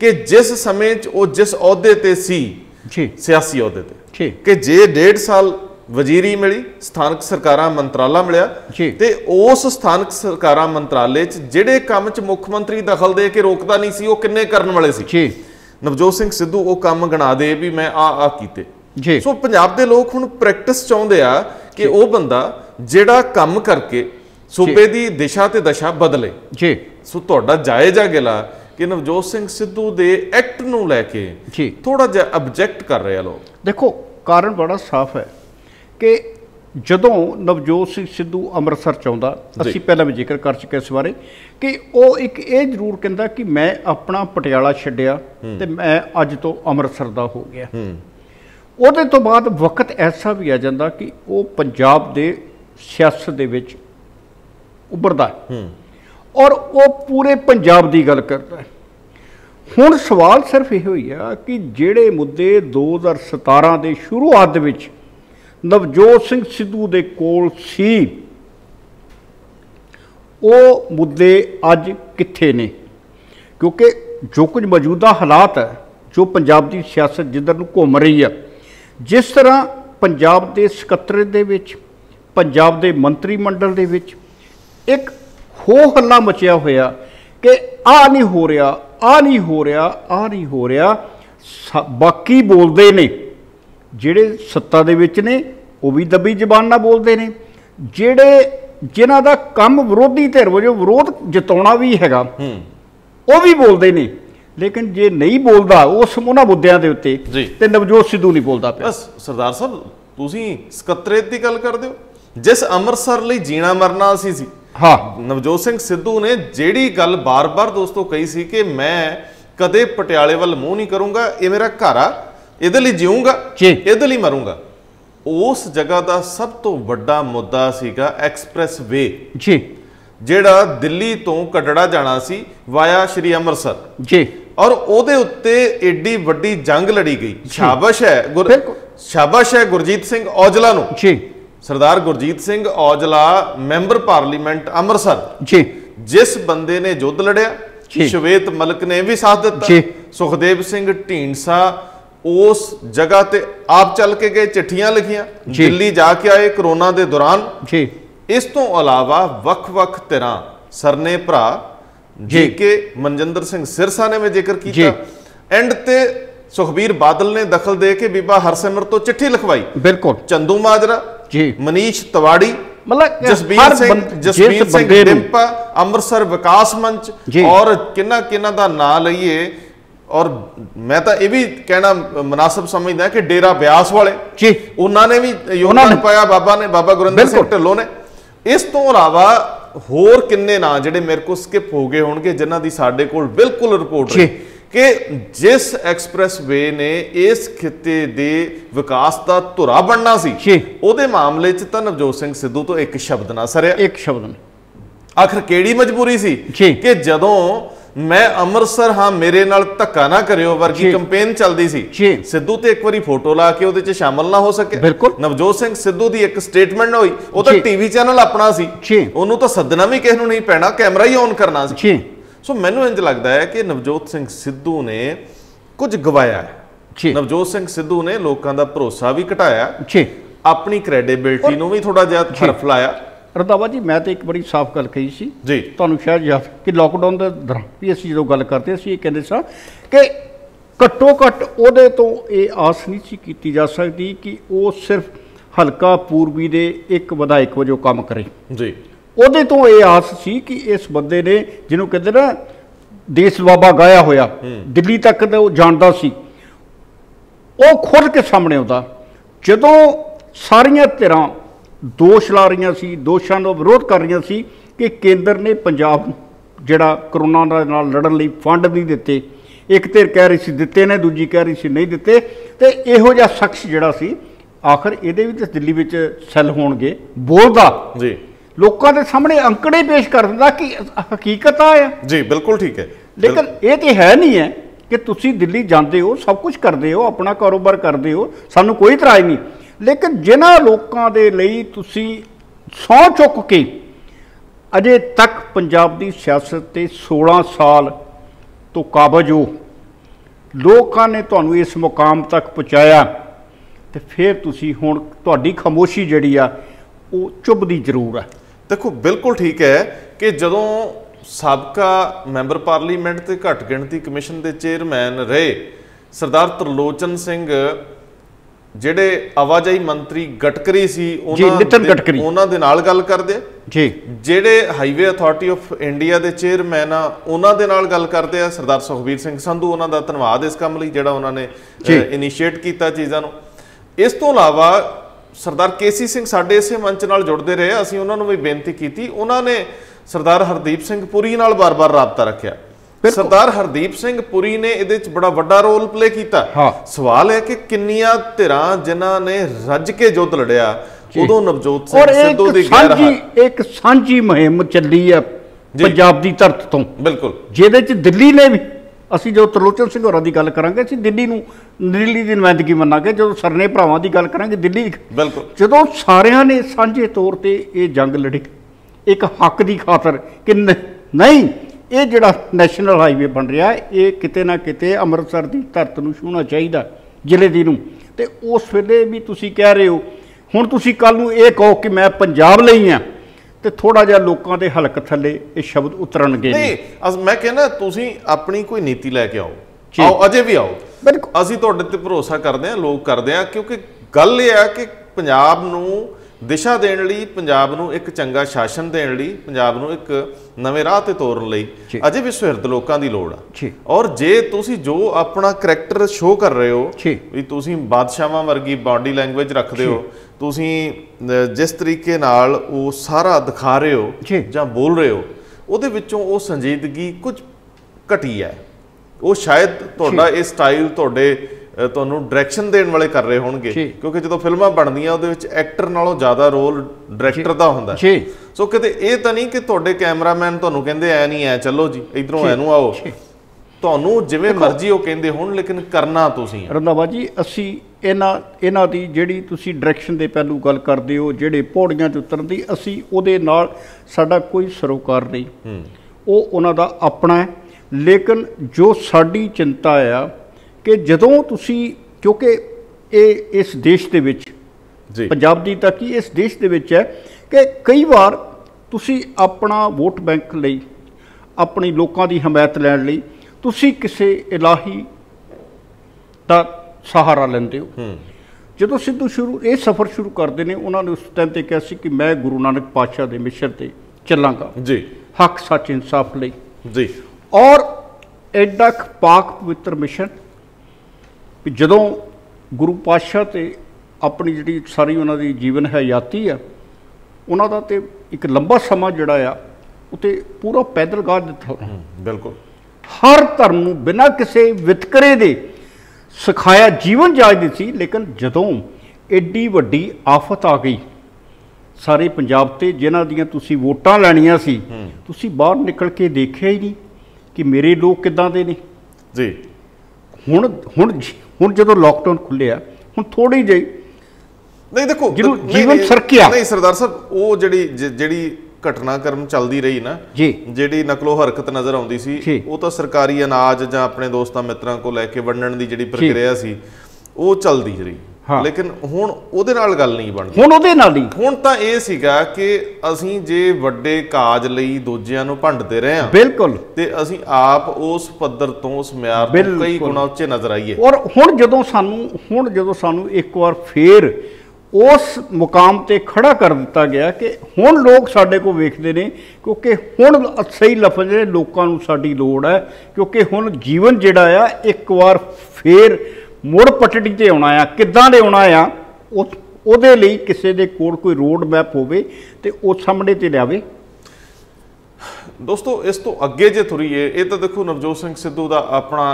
ਕਿ ਜਿਸ ਸਮੇਂ 'ਚ ਉਹ ਜਿਸ ਅਹੁਦੇ ਤੇ ਸੀ
ਜੀ।
ਸਿਆਸੀ ਅਹੁਦੇ ਤੇ।
ਜੀ।
ਕਿ ਜੇ ਡੇਢ ਸਾਲ ਵਜ਼ੀਰੀ ਮਿਲੀ ਸਥਾਨਕ ਸਰਕਾਰਾਂ ਮੰਤਰਾਲਾ ਮਿਲਿਆ। ਤੇ ਉਸ ਸਥਾਨਕ ਸਰਕਾਰਾਂ ਮੰਤਰਾਲੇ 'ਚ ਜਿਹੜੇ ਕੰਮ 'ਚ ਮੁੱਖ ਮੰਤਰੀ ਦਖਲ ਦੇ ਕੇ ਰੋਕਦਾ ਨਹੀਂ ਸੀ ਉਹ ਕਿੰਨੇ ਕਰਨ ਵਾਲੇ ਸੀ?
ਜੀ।
ਨਵਜੋਤ ਸਿੰਘ ਸਿੱਧੂ ਉਹ ਕੰਮ ਗਣਾ ਦੇ ਵੀ ਮੈਂ ਆ ਆ ਕੀਤੇ।
ਜੀ।
ਸੋ ਪੰਜਾਬ ਦੇ ਲੋਕ ਹੁਣ ਪ੍ਰੈਕਟਿਸ ਚਾਹੁੰਦੇ ਆ ਕਿ ਉਹ ਬੰਦਾ ਜਿਹੜਾ ਕੰਮ ਕਰਕੇ ਸੂਬੇ ਦੀ ਦਿਸ਼ਾ ਤੇ ਦਸ਼ਾ ਬਦਲੇ।
ਜੀ।
ਸੋ ਤੁਹਾਡਾ ਜਾਇਜ਼ਾ ਗਿਲਾ ਕਿ ਨਵਜੋਤ ਸਿੰਘ ਸਿੱਧੂ ਦੇ ਐਕਟ ਨੂੰ ਲੈ ਕੇ
ਜੀ।
ਥੋੜਾ ਜਿਹਾ ਆਬਜੈਕਟ ਕਰ ਰਹੇ ਆ ਲੋਕ।
ਦੇਖੋ ਕਾਰਨ ਬੜਾ ਸਾਫ਼ ਹੈ ਕਿ ਜਦੋਂ ਨਵਜੋਤ ਸਿੰਘ ਸਿੱਧੂ ਅੰਮ੍ਰਿਤਸਰ ਚ ਆਉਂਦਾ
ਜੀ।
ਅਸੀਂ ਪਹਿਲਾਂ ਵੀ ਜ਼ਿਕਰ ਕਰ ਚੁੱਕੇ ਇਸ ਬਾਰੇ ਕਿ ਉਹ ਇੱਕ ਇਹ ਜ਼ਰੂਰ ਕਹਿੰਦਾ ਕਿ ਮੈਂ ਆਪਣਾ ਪਟਿਆਲਾ ਛੱਡਿਆ ਤੇ ਮੈਂ ਅੱਜ ਤੋਂ ਅੰਮ੍ਰਿਤਸਰ ਦਾ ਹੋ ਗਿਆ। ਉਹਦੇ ਤੋਂ ਬਾਅਦ ਵਕਤ ਐਸਾ ਵੀ ਆ ਜਾਂਦਾ ਕਿ ਉਹ ਪੰਜਾਬ ਦੇ ਸਿਆਸਤ ਦੇ ਵਿੱਚ ਉੱਭਰਦਾ ਹੈ। ਔਰ ਉਹ ਪੂਰੇ ਪੰਜਾਬ ਦੀ ਗੱਲ ਕਰਦਾ ਹੈ। ਹੁਣ ਸਵਾਲ ਸਿਰਫ ਇਹੋ ਹੀ ਆ ਕਿ ਜਿਹੜੇ ਮੁੱਦੇ 2017 ਦੇ ਸ਼ੁਰੂਆਤ ਦੇ ਵਿੱਚ ਨਵਜੋਤ ਸਿੰਘ ਸਿੱਧੂ ਦੇ ਕੋਲ ਸੀ ਉਹ ਮੁੱਦੇ ਅੱਜ ਕਿੱਥੇ ਨੇ? ਕਿਉਂਕਿ ਜੋ ਕੁਝ ਮੌਜੂਦਾ ਹਾਲਾਤ ਹੈ ਜੋ ਪੰਜਾਬ ਦੀ ਸਿਆਸਤ ਜਿੱਧਰ ਨੂੰ ਘੁੰਮ ਰਹੀ ਆ ਜਿਸ ਤਰ੍ਹਾਂ ਪੰਜਾਬ ਦੇ ਸਕੱਤਰੇਤ ਦੇ ਵਿੱਚ ਪੰਜਾਬ ਦੇ ਮੰਤਰੀ ਮੰਡਲ ਦੇ ਵਿੱਚ ਇੱਕ ਹੋ ਹੱਲਾ ਮਚਿਆ ਹੋਇਆ ਕਿ ਆ ਨਹੀਂ ਹੋ ਰਿਹਾ ਆ ਨਹੀਂ ਹੋ ਰਿਹਾ ਆ ਨਹੀਂ ਹੋ ਰਿਹਾ। ਬਾਕੀ ਬੋਲਦੇ ਨੇ ਜਿਹੜੇ ਸੱਤਾ ਦੇ ਵਿੱਚ ਨੇ ਉਹ ਵੀ ਦੱਬੀ ਜ਼ਬਾਨ ਨਾਲ ਬੋਲਦੇ ਨੇ। ਜਿਹੜੇ ਜਿਨ੍ਹਾਂ ਦਾ ਕੰਮ ਵਿਰੋਧੀ ਧਿਰ ਵਜੋਂ ਵਿਰੋਧ ਜਤਾਉਣਾ ਵੀ ਹੈਗਾ ਉਹ ਵੀ ਬੋਲਦੇ ਨੇ। ਲੇਕਿਨ ਜੇ ਨਹੀਂ ਬੋਲਦਾ ਉਸ ਉਹਨਾਂ ਮੁੱਦਿਆਂ ਦੇ ਉੱਤੇ। ਤੇ ਨਵਜੋਤ ਸਿੱਧੂ ਨਹੀਂ ਬੋਲਦਾ ਪਿਆ।
ਬਸ ਸਰਦਾਰ ਸਾਹਿਬ ਤੁਸੀਂ ਸਕੱਤਰੇਤ ਦੀ ਗੱਲ ਕਰਦੇ ਹੋ। ਜਿਸ ਅੰਮ੍ਰਿਤਸਰ ਲਈ ਜੀਣਾ ਮਰਨਾ ਅਸੀਂ ਸੀ
ਹਾਂ।
ਨਵਜੋਤ ਸਿੰਘ ਸਿੱਧੂ ਨੇ ਜਿਹੜੀ ਗੱਲ ਬਾਰ-ਬਾਰ ਦੋਸਤੋ ਕਹੀ ਸੀ ਕਿ ਮੈਂ ਕਦੇ ਪਟਿਆਲੇ ਵੱਲ ਮੂੰਹ ਨਹੀਂ ਕਰੂੰਗਾ ਇਹ ਮੇਰਾ ਘਰ ਆ ਇਹਦੇ ਲਈ ਜੀਊਂਗਾ
ਜੀ।
ਇਹਦੇ ਲਈ ਮਰੂੰਗਾ। ਉਸ ਜਗ੍ਹਾ ਦਾ ਸਭ ਤੋਂ ਵੱਡਾ ਮੁੱਦਾ ਸੀਗਾ ਐਕਸਪ੍ਰੈਸ ਵੇ।
ਜੀ।
ਜਿਹੜਾ ਦਿੱਲੀ ਤੋਂ ਕਟੜਾ ਜਾਣਾ ਸੀ ਵਾਇਆ ਸ਼੍ਰੀ ਅੰਮ੍ਰਿਤਸਰ।
ਜੀ।
ਔਰ ਉਹਦੇ ਉੱਤੇ ਏਡੀ ਵੱਡੀ ਜੰਗ ਲੜੀ ਗਈ। ਸ਼ਾਬਾਸ਼ ਹੈ। ਸ਼ਾਬਾਸ਼ ਹੈ ਗੁਰਜੀਤ ਸਿੰਘ ਔਜਲਾ ਨੂੰ।
ਜੀ।
Sardar Gurjeet Singh Aujla member parliament Amritsar.
ਜੀ।
ਜਿਸ ਬੰਦੇ ਨੇ ਯੁੱਧ ਲੜਿਆ। ਸ਼ਵੇਤ ਮਲਕ ਨੇ ਵੀ ਸਾਥ ਦਿੱਤਾ।
ਜੀ।
ਸੁਖਦੇਵ ਸਿੰਘ ਢੀਂਡਸਾ ਉਸ ਜਗ੍ਹਾ ਤੇ ਆਪ ਚੱਲ ਕੇ ਗਏ ਚਿੱਠੀਆਂ ਲਿਖੀਆਂ। ਦਿੱਲੀ ਜਾ ਕੇ ਆਏ ਕਰੋਨਾ ਦੇ ਦੌਰਾਨ।
ਜੀ।
ਇਸ ਤੋਂ ਇਲਾਵਾ ਵੱਖ-ਵੱਖ ਤਰ੍ਹਾਂ ਸਰਨੇ ਭਰਾ
ਜੀ।
ਕੇ ਮਨਜਿੰਦਰ ਸਿੰਘ ਸਿਰਸਾ ਨੇ ਵੀ ਜ਼ਿਕਰ ਕੀਤਾ। ਐਂਡ ਤੇ ਸੁਖਬੀਰ ਬਾਦਲ ਨੇ ਦਖਲ ਦੇ ਕੇ ਬੀਬਾ ਹਰਸਿਮਰ ਤੋਂ ਚਿੱਠੀ ਲਿਖਵਾਈ।
ਬਿਲਕੁਲ।
ਚੰਦੂ ਮਾਜਰਾ
ਜੀ।
ਮਨੀਸ਼ ਤਵਾੜੀ
ਮਤਲਬ
ਜਸਬੀਰ ਸਿੰਘ ਜਸਬੀਰ ਸਿੰਘ ਡਿੰਪਾ ਅੰਮ੍ਰਿਤਸਰ ਵਿਕਾਸ ਮੰਚ ਔਰ ਕਿੰਨਾ ਕਿੰਨਾ ਦਾ ਨਾਂ ਲਈਏ। ਔਰ ਮੈਂ ਤਾਂ ਇਹ ਵੀ ਕਹਿਣਾ ਮناسب ਸਮਝਦਾ ਕਿ ਡੇਰਾ ਬਿਆਸ ਵਾਲੇ
ਜੀ।
ਉਹਨਾਂ ਨੇ ਵੀ ਯੋਗਦਾਨ ਪਾਇਆ ਬਾਬਾ ਨੇ ਬਾਬਾ ਗੁਰਿੰਦਰ ਸਿੰਘ ਢਿੱਲੋਂ ਨੇ। ਇਸ ਤੋਂ ਇਲਾਵਾ ਹੋਰ ਕਿੰਨੇ ਨਾਂ ਜਿਹੜੇ ਮੇਰੇ ਕੋਲ ਸਕਿਪ ਹੋ ਗਏ ਹੋਣਗੇ ਜਿਨ੍ਹਾਂ ਦੀ ਸਾਡੇ ਕੋਲ ਬਿਲਕੁਲ ਰਿਪੋਰਟ। ਹੈ ਕਿ ਜਿਸ ਐਕਸਪ੍ਰੈਸ ਵੇ ਨੇ ਇਸ ਖਿੱਤੇ ਦੇ ਵਿਕਾਸ ਦਾ ਧੁਰਾ ਬਣਨਾ ਸੀ। ਉਹਦੇ ਮਾਮਲੇ 'ਚ ਤਾਂ ਨਵਜੋਤ ਸਿੰਘ ਸਿੱਧੂ ਤੋਂ ਇੱਕ ਸ਼ਬਦ ਨਾ ਸਰਿਆ
ਇੱਕ ਸ਼ਬਦ ਨੂੰ
ਆਖਰ ਕਿਹੜੀ ਮਜਬੂਰੀ ਸੀ। ਕਿ ਜਦੋਂ ਮੈਂ ਅੰਮ੍ਰਿਤਸਰ ਹਾਂ ਮੇਰੇ ਨਾਲ ਧੱਕਾ ਨਾ ਕਰਿਓ ਵਰਗੀ। ਕੰਪੇਨ ਚੱਲਦੀ ਸੀ। ਸਿੱਧੂ ਤੇ ਇੱਕ ਵਾਰੀ ਫੋਟੋ ਲਾ ਕੇ ਉਹਦੇ 'ਚ ਸ਼ਾਮਲ ਨਾ ਹੋ
ਬਿਲਕੁਲ।
ਨਵਜੋਤ ਸਿੰਘ ਸਿੱਧੂ ਦੀ ਇੱਕ ਸਟੇਟਮੈਂਟ ਹੋਈ। ਉਹ ਤਾਂ। ਟੀਵੀ ਚੈਨਲ ਆਪਣਾ ਸੀ। ਉਹਨੂੰ ਤਾਂ ਸੱਦਣਾ ਵੀ ਕਿਸੇ ਨੂੰ ਨਹੀਂ ਪੈਣਾ ਕੈਮਰਾ ਹੀ ਔਨ ਕਰਨਾ ਸੀ। ਸੋ ਮੈਨੂੰ ਇੰਜ ਲੱਗਦਾ ਹੈ ਕਿ ਨਵਜੋਤ ਸਿੰਘ ਸਿੱਧੂ ਨੇ ਕੁਝ ਗਵਾਇਆ ਹੈ। ਨਵਜੋਤ ਸਿੰਘ ਸਿੱਧੂ ਨੇ ਲੋਕਾਂ ਦਾ ਭਰੋਸਾ ਵੀ ਘਟਾਇਆ। ਆਪਣੀ ਕ੍ਰੈਡੀਬਿਲਟੀ ਨੂੰ ਵੀ ਥੋੜਾ ਜਿਹਾ ਹਰਫ
ਰਦਾਵਾ ਜੀ ਮੈਂ ਤੇ ਇੱਕ ਬੜੀ ਸਾਫ਼ ਗੱਲ ਕਹੀ ਸੀ।
ਜੀ।
ਤੁਹਾਨੂੰ ਸ਼ਾਇਦ ਯਾਦ ਕਿ ਲੋਕਡਾਊਨ ਦੇ ਦੌਰਾਨ ਵੀ ਅਸੀਂ ਜਦੋਂ ਗੱਲ ਕਰਦੇ ਸੀ ਇਹ ਕਹਿੰਦੇ ਸਾਂ ਕਿ ਘੱਟੋ ਘੱਟ ਉਹਦੇ ਤੋਂ ਇਹ ਆਸ ਨਹੀਂ ਸੀ ਕੀਤੀ ਜਾ ਸਕਦੀ ਕਿ ਉਹ ਸਿਰਫ ਹਲਕਾ ਪੂਰਬੀ ਦੇ ਇੱਕ ਵਿਧਾਇਕ ਵਜੋਂ ਕੰਮ ਕਰੇ।
ਜੀ।
ਉਹਦੇ ਤੋਂ ਇਹ ਆਸ ਸੀ ਕਿ ਇਸ ਬੰਦੇ ਨੇ ਜਿਹਨੂੰ ਕਹਿੰਦੇ ਨਾ ਦੇਸ ਬਾਬਾ ਗਾਇਆ ਹੋਇਆ ਦਿੱਲੀ ਤੱਕ ਤਾਂ ਉਹ ਜਾਣਦਾ ਸੀ। ਉਹ ਖੁੱਲ ਕੇ ਸਾਹਮਣੇ ਆਉਂਦਾ। ਜਦੋਂ ਸਾਰੀਆਂ ਧਿਰਾਂ ਦੋਸ਼ ਲਾ ਰਹੀਆਂ ਸੀ ਦੋਸ਼ਾਂ ਦਾ ਵਿਰੋਧ ਕਰ ਰਹੀਆਂ ਸੀ ਕਿ ਕੇਂਦਰ ਨੇ ਪੰਜਾਬ ਜਿਹੜਾ ਕਰੋਨਾ ਦੇ ਨਾਲ ਲੜਨ ਲਈ ਫੰਡ ਨਹੀਂ ਦਿੱਤੇ ਇੱਕ ਧਿਰ ਕਹਿ ਰਹੀ ਸੀ ਦਿੱਤੇ ਨੇ ਦੂਜੀ ਕਹਿ ਰਹੀ ਸੀ ਨਹੀਂ ਦਿੱਤੇ ਤੇ ਇਹੋ ਜਿਹਾ ਸ਼ਖਸ ਜਿਹੜਾ ਸੀ ਆਖਰ ਇਹਦੇ ਵੀ ਤਾਂ ਦਿੱਲੀ ਵਿੱਚ ਸੈੱਲ ਹੋਣਗੇ ਬੋਲਦਾ।
ਜੀ।
ਲੋਕਾਂ ਦੇ ਸਾਹਮਣੇ ਅੰਕੜੇ ਪੇਸ਼ ਕਰ ਦਿੰਦਾ ਕਿ ਹਕੀਕਤ ਆ ਹੈ
ਜੀ ਬਿਲਕੁਲ ਠੀਕ ਹੈ।
ਲੇਕਿਨ ਇਹ ਤੇ ਹੈ ਨਹੀਂ ਹੈ ਕਿ ਤੁਸੀਂ ਦਿੱਲੀ ਜਾਂਦੇ ਹੋ ਸਭ ਕੁਝ ਕਰਦੇ ਹੋ ਆਪਣਾ ਕਾਰੋਬਾਰ ਕਰਦੇ ਹੋ ਸਾਨੂੰ ਕੋਈ ਇਤਰਾਜ਼ ਨਹੀਂ। ਲੇਕਿਨ ਜਿਨ੍ਹਾਂ ਲੋਕਾਂ ਦੇ ਲਈ ਤੁਸੀਂ ਸਹੁੰ ਚੁੱਕ ਕੇ ਅਜੇ ਤੱਕ ਪੰਜਾਬ ਦੀ ਸਿਆਸਤ ਤੇ 16 ਸਾਲ ਤੋਂ ਕਾਬਜ ਹੋ, ਲੋਕਾਂ ਨੇ ਤੁਹਾਨੂੰ ਇਸ ਮੁਕਾਮ ਤੱਕ ਪਹੁੰਚਾਇਆ ਤੇ ਫਿਰ ਤੁਸੀਂ ਹੁਣ ਤੁਹਾਡੀ ਖਾਮੋਸ਼ੀ ਜਿਹੜੀ ਆ, ਉਹ ਚੁੱਭਦੀ ਜ਼ਰੂਰ ਹੈ
ਦੇਖੋ, ਬਿਲਕੁਲ ਠੀਕ ਹੈ ਕਿ ਜਦੋਂ ਸਾਬਕਾ ਮੈਂਬਰ ਪਾਰਲੀਮੈਂਟ ਤੇ ਘੱਟ ਗਿਣਤੀ ਕਮਿਸ਼ਨ ਦੇ ਚੇਅਰਮੈਨ ਰਹੇ, ਸਰਦਾਰ ਤਰਲੋਚਨ ਸਿੰਘ ਜਿਹੜੇ ਆਵਾਜਾਈ ਮੰਤਰੀ ਗਟਕਰੀ ਸੀ
ਗਡਕਰੀ।
ਉਹਨਾਂ ਦੇ ਨਾਲ ਗੱਲ ਕਰਦੇ।
ਜੀ
ਜਿਹੜੇ ਹਾਈਵੇ ਅਥਾਰਟੀ ਆਫ ਇੰਡੀਆ ਦੇ ਚੇਅਰਮੈਨ ਆ ਉਹਨਾਂ ਦੇ ਨਾਲ ਗੱਲ ਕਰਦੇ ਆ ਸਰਦਾਰ ਸੁਖਬੀਰ ਸਿੰਘ ਸੰਧੂ ਉਹਨਾਂ ਦਾ ਧੰਨਵਾਦ ਇਸ ਕੰਮ ਲਈ ਜਿਹੜਾ ਉਹਨਾਂ ਨੇ। ਇਨੀਸ਼ੀਏਟ ਕੀਤਾ ਚੀਜ਼ਾਂ ਨੂੰ ਇਸ ਤੋਂ ਇਲਾਵਾ ਸਰਦਾਰ ਕੇਸੀ ਸਿੰਘ ਸਾਡੇ ਇਸੇ ਮੰਚ ਨਾਲ ਜੁੜਦੇ ਰਹੇ ਅਸੀਂ ਉਹਨਾਂ ਨੂੰ ਵੀ ਬੇਨਤੀ ਕੀਤੀ ਉਹਨਾਂ ਨੇ ਸਰਦਾਰ ਹਰਦੀਪ ਸਿੰਘ ਪੁਰੀ ਨਾਲ ਬਾਰ-ਬਾਰ ਰਾਬਤਾ ਰੱਖਿਆ। ਸਰਦਾਰ ਹਰਦੀਪ ਸਿੰਘ ਪੁਰੀ ਨੇ ਇਹਦੇ ਵਿੱਚ ਬੜਾ ਵੱਡਾ ਰੋਲ ਪਲੇ ਕੀਤਾ
ਹਾਂ।
ਸਵਾਲ ਹੈ ਕਿ ਕਿੰਨੀਆਂ ਧਿਰਾਂ ਜਿਨ੍ਹਾਂ ਨੇ ਰੱਜ ਕੇ ਯੁੱਧ ਲੜਿਆ। ਉਦੋਂ ਨਵਜੋਤ ਸਿੰਘ ਸਿੱਧੂ ਦੀ ਗੈਰ
ਸਾਂਝੀ ਇੱਕ ਸਾਂਝੀ ਮੁਹਿੰਮ ਚੱਲੀ
ਜੀ।
ਪੰਜਾਬ ਦੀ ਧਰਤ ਤੋਂ
ਬਿਲਕੁਲ
ਜਿਹਦੇ ਚ ਦਿੱਲੀ ਨੇ ਵੀ ਅਸੀਂ ਜਦੋਂ ਤਰਲੋਚਨ ਸਿੰਘ ਹੋਰਾਂ ਦੀ ਗੱਲ ਕਰਾਂਗੇ ਅਸੀਂ ਦਿੱਲੀ ਨੂੰ ਦਿੱਲੀ ਦੀ ਨੁਮਾਇੰਦਗੀ ਮੰਨਾਂਗੇ ਜਦੋਂ ਸਰਨੇ ਭਰਾਵਾਂ ਦੀ ਗੱਲ ਕਰਾਂਗੇ ਦਿੱਲੀ
ਬਿਲਕੁਲ
ਜਦੋਂ ਸਾਰਿਆਂ ਨੇ ਸਾਂਝੇ ਤੌਰ ਤੇ ਇਹ ਜੰਗ ਲੜੀ ਇੱਕ ਹੱਕ ਦੀ ਖਾਤਰ ਕਿ ਨਹੀਂ ਇਹ ਜਿਹੜਾ ਨੈਸ਼ਨਲ ਹਾਈਵੇ ਬਣ ਰਿਹਾ ਇਹ ਕਿਤੇ ਨਾ ਕਿਤੇ ਅੰਮ੍ਰਿਤਸਰ ਦੀ ਧਰਤ ਨੂੰ ਛੂਹਣਾ ਚਾਹੀਦਾ ਜ਼ਿਲ੍ਹੇ ਦੀ ਨੂੰ। ਤੇ ਉਸ ਵੇਲੇ ਵੀ ਤੁਸੀਂ ਕਹਿ ਰਹੇ ਹੋ ਹੁਣ ਤੁਸੀਂ ਕੱਲ ਨੂੰ ਇਹ ਕਹੋ ਕਿ ਮੈਂ ਪੰਜਾਬ ਲਈ ਆ ਤੇ ਥੋੜਾ ਜਿਹਾ ਲੋਕਾਂ ਦੇ ਹਲਕ ਥੱਲੇ ਇਹ ਸ਼ਬਦ ਉਤਰਨਗੇ ਨਹੀਂ।
ਮੈਂ ਕਹਿੰਦਾ ਤੁਸੀਂ ਆਪਣੀ ਕੋਈ ਨੀਤੀ ਲੈ ਕੇ ਆਓ। ਆਓ ਅਜੇ ਵੀ ਆਓ।
ਬਿਲਕੁਲ।
ਅਸੀਂ ਤੁਹਾਡੇ ਤੇ ਭਰੋਸਾ ਕਰਦੇ ਹਾਂ ਲੋਕ ਕਰਦੇ ਆ ਕਿਉਂਕਿ ਗੱਲ ਇਹ ਆ ਕਿ ਪੰਜਾਬ ਨੂੰ ਦਿਸ਼ਾ ਦੇਣ ਲਈ ਪੰਜਾਬ ਨੂੰ ਇੱਕ ਚੰਗਾ ਸ਼ਾਸਨ ਦੇਣ ਲਈ ਪੰਜਾਬ ਨੂੰ ਇੱਕ ਨਵੇਂ ਰਾਹ ਤੇ ਤੋਰਨ ਲਈ। ਅਜੇ ਵੀ ਸੁਹਿਰਦ ਲੋਕਾਂ ਦੀ ਲੋੜ ਆ ਔਰ ਜੇ ਤੁਸੀਂ ਜੋ ਆਪਣਾ ਕਰੈਕਟਰ ਸ਼ੋਅ ਕਰ ਰਹੇ ਹੋ। ਵੀ ਤੁਸੀਂ ਬਾਦਸ਼ਾਹਾਂ ਵਰਗੀ ਬਾਡੀ ਲੈਂਗੁਏਜ ਰੱਖਦੇ ਹੋ ਤੁਸੀਂ ਜਿਸ ਤਰੀਕੇ ਨਾਲ ਉਹ ਸਾਰਾ ਦਿਖਾ ਰਹੇ ਹੋ
ਜੀ।
ਬੋਲ ਰਹੇ ਹੋ ਉਹਦੇ ਵਿੱਚੋਂ ਉਹ ਸੰਜੀਦਗੀ ਕੁਝ ਘਟੀ ਹੈ ਉਹ ਸ਼ਾਇਦ ਤੁਹਾਡਾ ਇਹ ਸਟਾਈਲ ਤੁਹਾਡੇ ਤੁਹਾਨੂੰ ਡਾਇਰੈਕਸ਼ਨ ਦੇਣ ਵਾਲੇ ਕਰ ਰਹੇ ਹੋਣਗੇ। ਕਿਉਂਕਿ ਜਦੋਂ ਫਿਲਮਾਂ ਬਣਦੀਆਂ ਉਹਦੇ ਵਿੱਚ ਐਕਟਰ ਨਾਲੋਂ ਜ਼ਿਆਦਾ ਰੋਲ ਡਾਇਰੈਕਟਰ ਦਾ ਹੁੰਦਾ। ਹੈ।
ਜੀ।
ਸੋ ਕਿਤੇ ਇਹ ਤਾਂ ਨਹੀਂ ਕਿ ਤੁਹਾਡੇ ਕੈਮਰਾਮੈਨ ਤੁਹਾਨੂੰ ਕਹਿੰਦੇ ਐ ਨਹੀਂ ਐ ਚੱਲੋ ਜੀ ਇਧਰੋਂ ਐਨੂੰ ਆਓ।
ਜੀ।
ਤੁਹਾਨੂੰ ਜਿਵੇਂ ਮਰਜ਼ੀ ਉਹ ਕਹਿੰਦੇ ਹੋਣ ਲੇਕਿਨ ਕਰਨਾ ਤੁਸੀਂ ਹੈ
ਰੰਦਾਵਾ ਜੀ ਅਸੀਂ ਇਹਨਾਂ ਇਹਨਾਂ ਦੀ ਜਿਹੜੀ ਤੁਸੀਂ ਡਾਇਰੈਕਸ਼ਨ ਦੇ ਪਹਿਲੂ ਗੱਲ ਕਰਦੇ ਹੋ ਜਿਹੜੇ ਪੌੜੀਆਂ 'ਚ ਉਤਰਨ ਦੀ ਅਸੀਂ ਉਹਦੇ ਨਾਲ ਸਾਡਾ ਕੋਈ ਸਰੋਕਾਰ ਨਹੀਂ। ਉਹ ਉਹਨਾਂ ਦਾ ਆਪਣਾ ਹੈ। ਲੇਕਿਨ ਜੋ ਸਾਡੀ ਚਿੰਤਾ ਆ ਕਿ ਜਦੋਂ ਤੁਸੀਂ ਕਿਉਂਕਿ ਇਹ ਇਸ ਦੇਸ਼ ਦੇ ਵਿੱਚ
ਜੀ।
ਪੰਜਾਬ ਦੀ ਤਾਂ ਕੀ ਇਸ ਦੇਸ਼ ਦੇ ਵਿੱਚ ਹੈ ਕਿ ਕਈ ਵਾਰ ਤੁਸੀਂ ਆਪਣਾ ਵੋਟ ਬੈਂਕ ਲਈ ਆਪਣੀ ਲੋਕਾਂ ਦੀ ਹਮਾਇਤ ਲੈਣ ਲਈ ਤੁਸੀਂ ਕਿਸੇ ਇਲਾਹੀ ਦਾ ਸਹਾਰਾ ਲੈਂਦੇ ਹੋ। ਜਦੋਂ ਸਿੱਧੂ ਸ਼ੁਰੂ ਇਹ ਸਫ਼ਰ ਸ਼ੁਰੂ ਕਰਦੇ ਨੇ ਉਹਨਾਂ ਨੇ ਉਸ ਟਾਈਮ ਤੇ ਕਿਹਾ ਸੀ ਕਿ ਮੈਂ ਗੁਰੂ ਨਾਨਕ ਪਾਤਸ਼ਾਹ ਦੇ ਮਿਸ਼ਨ ਤੇ ਚੱਲਾਂਗਾ।
ਜੀ।
ਹੱਕ ਸੱਚ ਇਨਸਾਫ ਲਈ।
ਜੀ।
ਔਰ ਐਡਾ ਪਾਕ ਪਵਿੱਤਰ ਮਿਸ਼ਨ ਵੀ ਜਦੋਂ ਗੁਰੂ ਪਾਤਸ਼ਾਹ ਤੇ ਆਪਣੀ ਜਿਹੜੀ ਸਾਰੀ ਉਹਨਾਂ ਦੀ ਜੀਵਨ ਹਯਾਤੀ ਆ ਉਹਨਾਂ ਦਾ ਤੇ ਇੱਕ ਲੰਬਾ ਸਮਾਂ ਜਿਹੜਾ ਆ ਉਤੇ ਪੂਰਾ ਪੈਦਲ ਗਾਹ ਦਿੱਤਾ ਉਹਨਾਂ
ਹੂੰ, ਬਿਲਕੁਲ।
ਹਰ ਧਰਮ ਨੂੰ ਬਿਨਾਂ ਕਿਸੇ ਵਿਤਕਰੇ ਦੇ ਸਿਖਾਇਆ ਜੀਵਨ ਜਾਚ ਦਿੱਤੀ ਲੇਕਿਨ ਜਦੋਂ ਐਡੀ ਵੱਡੀ ਆਫਤ ਆ ਗਈ ਸਾਰੇ ਪੰਜਾਬ ਤੇ ਜਿਨ੍ਹਾਂ ਦੀਆਂ ਤੁਸੀਂ ਵੋਟਾਂ ਲੈਣੀਆਂ ਸੀ ਤੁਸੀਂ ਬਾਹਰ ਨਿਕਲ ਕੇ ਦੇਖਿਆ ਹੀ ਨਹੀਂ ਕਿ ਮੇਰੇ ਲੋਕ ਕਿੱਦਾਂ ਦੇ ਨੇ।
ਜੀ।
ਹੁਣ ਹੁਣ ਜ- ਹੁਣ ਜਦੋਂ ਲਾਕਡਾਊਨ ਖੁੱਲਿਆ ਹੁਣ ਥੋੜੀ ਜਿਹੀ
ਨਹੀਂ ਦੇਖੋ
ਜਿਹਨੂੰ ਜੀਵਨ ਸਰਕਿਆ।
ਨਹੀਂ ਸਰਦਾਰ ਸਾਹਿਬ ਉਹ ਜਿਹੜੀ ਜਿਹੜੀ ਘਟਨਾਕ੍ਰਮ ਚੱਲਦੀ ਰਹੀ ਨਾ ਜਿਹੜੀ ਨਕਲੋ ਹਰਕਤ ਨਜ਼ਰ ਆਉਂਦੀ ਸੀ। ਉਹ ਤਾਂ ਸਰਕਾਰੀ ਅਨਾਜ ਜਾਂ ਆਪਣੇ ਦੋਸਤਾਂ ਮਿੱਤਰਾਂ ਕੋਲ ਲੈ ਕੇ ਵੰਡਣ ਦੀ ਜਿਹੜੀ ਪ੍ਰਕਿਰਿਆ ਸੀ ਉਹ ਚੱਲਦੀ ਰਹੀ। ਲੇਕਿਨ ਹੁਣ ਉਹਦੇ ਨਾਲ ਗੱਲ ਨਹੀਂ ਬਣਦੀ
ਹੁਣ ਉਹਦੇ ਨਾਲ ਹੀ
ਹੁਣ ਤਾਂ ਇਹ ਸੀਗਾ ਕਿ ਅਸੀਂ ਜੇ ਵੱਡੇ ਕਾਜ ਲਈ ਦੂਜਿਆਂ ਨੂੰ ਭੰਡਦੇ ਰਹੇ ਹਾਂ
ਬਿਲਕੁਲ।
ਤੇ ਅਸੀਂ ਆਪ ਉਸ ਪੱਧਰ ਤੋਂ ਉਸ ਮਿਆਰ ਤੋਂ ਕਈ। ਗੁਣਾ ਉੱਚੇ ਨਜ਼ਰ ਆਈਏ।
ਔਰ ਹੁਣ ਜਦੋਂ ਸਾਨੂੰ ਹੁਣ ਜਦੋਂ ਸਾਨੂੰ ਇੱਕ ਵਾਰ ਫੇਰ ਉਸ ਮੁਕਾਮ ਤੇ ਖੜਾ ਕਰ ਦਿੱਤਾ ਗਿਆ ਕਿ ਹੁਣ ਲੋਕ ਸਾਡੇ ਕੋਲ ਵੇਖਦੇ ਨੇ ਕਿਉਂਕਿ ਹੁਣ ਸਹੀ ਲਫ਼ਜ਼ ਹੈ ਲੋਕਾਂ ਨੂੰ ਸਾਡੀ ਲੋੜ ਹੈ ਕਿਉਂਕਿ ਹੁਣ ਜੀਵਨ ਜਿਹੜਾ ਆ ਇੱਕ ਵਾਰ ਫੇਰ ਮੁੜ ਪਟੜੀ ਤੇ ਆਉਣਾ ਆ, ਕਿੱਦਾਂ ਦੇ ਆਉਣਾ ਆ, ਉਹ ਉਹਦੇ ਲਈ ਕਿਸੇ ਦੇ ਕੋਲ ਕੋਈ ਰੋਡ ਮੈਪ ਹੋਵੇ ਤੇ ਉਹ ਸਾਹਮਣੇ ਤੇ ਲਿਆਵੇ।
ਦੋਸਤੋ, ਇਸ ਤੋਂ ਅੱਗੇ ਜੇ ਤੁਰੀਏ, ਇਹ ਤਾਂ ਦੇਖੋ ਨਵਜੋਤ ਸਿੰਘ ਸਿੱਧੂ ਦਾ ਆਪਣਾ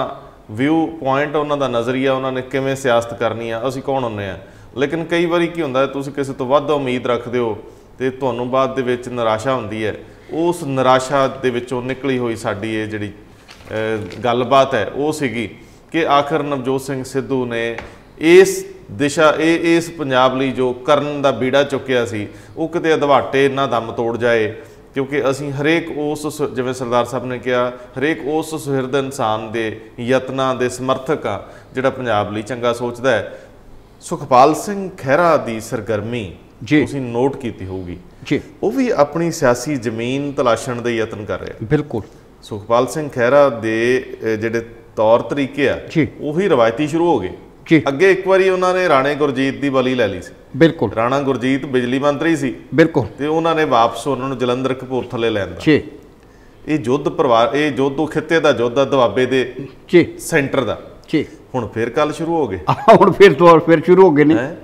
ਵਿਊ ਪੁਆਇੰਟ ਉਹਨਾਂ ਦਾ ਨਜ਼ਰੀਆ, ਉਹਨਾਂ ਨੇ ਕਿਵੇਂ ਸਿਆਸਤ ਕਰਨੀ ਆ, ਅਸੀਂ ਕੌਣ ਹੁੰਨੇ ਆ? ਲੇਕਿਨ ਕਈ ਵਾਰੀ ਕੀ ਹੁੰਦਾ, ਤੁਸੀਂ ਕਿਸੇ ਤੋਂ ਵੱਧ ਉਮੀਦ ਰੱਖਦੇ ਹੋ ਤੇ ਤੁਹਾਨੂੰ ਬਾਅਦ ਦੇ ਵਿੱਚ ਨਿਰਾਸ਼ਾ ਹੁੰਦੀ ਹੈ। ਉਸ ਨਿਰਾਸ਼ਾ ਦੇ ਵਿੱਚੋਂ ਨਿਕਲੀ ਹੋਈ ਸਾਡੀ ਇਹ ਜਿਹੜੀ ਗੱਲਬਾਤ ਹੈ, ਉਹ ਸੀਗੀ ਕਿ ਆਖਰ ਨਵਜੋਤ ਸਿੰਘ ਸਿੱਧੂ ਨੇ ਇਸ ਦਿਸ਼ਾ ਇਹ ਇਸ ਪੰਜਾਬ ਲਈ ਜੋ ਕਰਨ ਦਾ ਬੀੜਾ ਚੁੱਕਿਆ ਸੀ ਉਹ ਕਿਤੇ ਅਧਵਾਟੇ ਨਾ ਦਮ ਤੋੜ ਜਾਏ ਕਿਉਂਕਿ ਅਸੀਂ ਹਰੇਕ ਉਸ ਜਿਵੇਂ ਸਰਦਾਰ ਸਾਹਿਬ ਨੇ ਕਿਹਾ ਹਰੇਕ ਉਸ ਸੁਹਿਰਦ ਇਨਸਾਨ ਦੇ ਯਤਨਾਂ ਦੇ ਸਮਰਥਕ ਆ ਜਿਹੜਾ ਪੰਜਾਬ ਲਈ ਚੰਗਾ ਸੋਚਦਾ ਹੈ। ਸੁਖਪਾਲ ਸਿੰਘ ਖਹਿਰਾ ਦੀ ਸਰਗਰਮੀ
ਜੀ।
ਤੁਸੀਂ ਨੋਟ ਕੀਤੀ ਹੋਊਗੀ।
ਜੀ।
ਉਹ ਵੀ ਆਪਣੀ ਸਿਆਸੀ ਜ਼ਮੀਨ ਤਲਾਸ਼ਣ ਦੇ ਯਤਨ ਕਰ ਰਿਹਾ
ਬਿਲਕੁਲ।
ਸੁਖਪਾਲ ਸਿੰਘ ਖਹਿਰਾ ਦੇ ਜਿਹੜੇ ਤੌਰ ਤਰੀਕੇ ਆ। ਉਹੀ ਰਵਾਇਤੀ ਸ਼ੁਰੂ ਹੋ ਗਏ।
ਜੀ।
ਅੱਗੇ ਇੱਕ ਵਾਰੀ ਉਹਨਾਂ ਨੇ ਰਾਣੇ ਗੁਰਜੀਤ ਦੀ ਬਲੀ ਲੈ ਲਈ ਸੀ।
ਬਿਲਕੁਲ।
ਰਾਣਾ ਗੁਰਜੀਤ ਬਿਜਲੀ ਮੰਤਰੀ ਸੀ।
ਬਿਲਕੁਲ।
ਤੇ ਉਹਨਾਂ ਨੇ ਵਾਪਸ ਉਹਨਾਂ ਨੂੰ ਜਲੰਧਰ ਕਪੂਰਥਲੇ ਲੈਂਦਾ
ਜੀ।
ਇਹ ਯੁੱਧ ਪਰਿਵਾਰ ਇਹ ਜੋਧੋ ਖਿੱਤੇ ਦਾ ਯੁੱਧ ਆ ਦੁਆਬੇ ਦੇ
ਜੀ।
ਸੈਂਟਰ ਦਾ।
ਜੀ।
ਹੁਣ ਫੇਰ ਕੱਲ ਸ਼ੁਰੂ ਹੋ ਗਏ।
ਹੁਣ ਫਿਰ ਤੋਂ ਫਿਰ ਸ਼ੁਰੂ ਹੋ ਗਏ ਨੇ।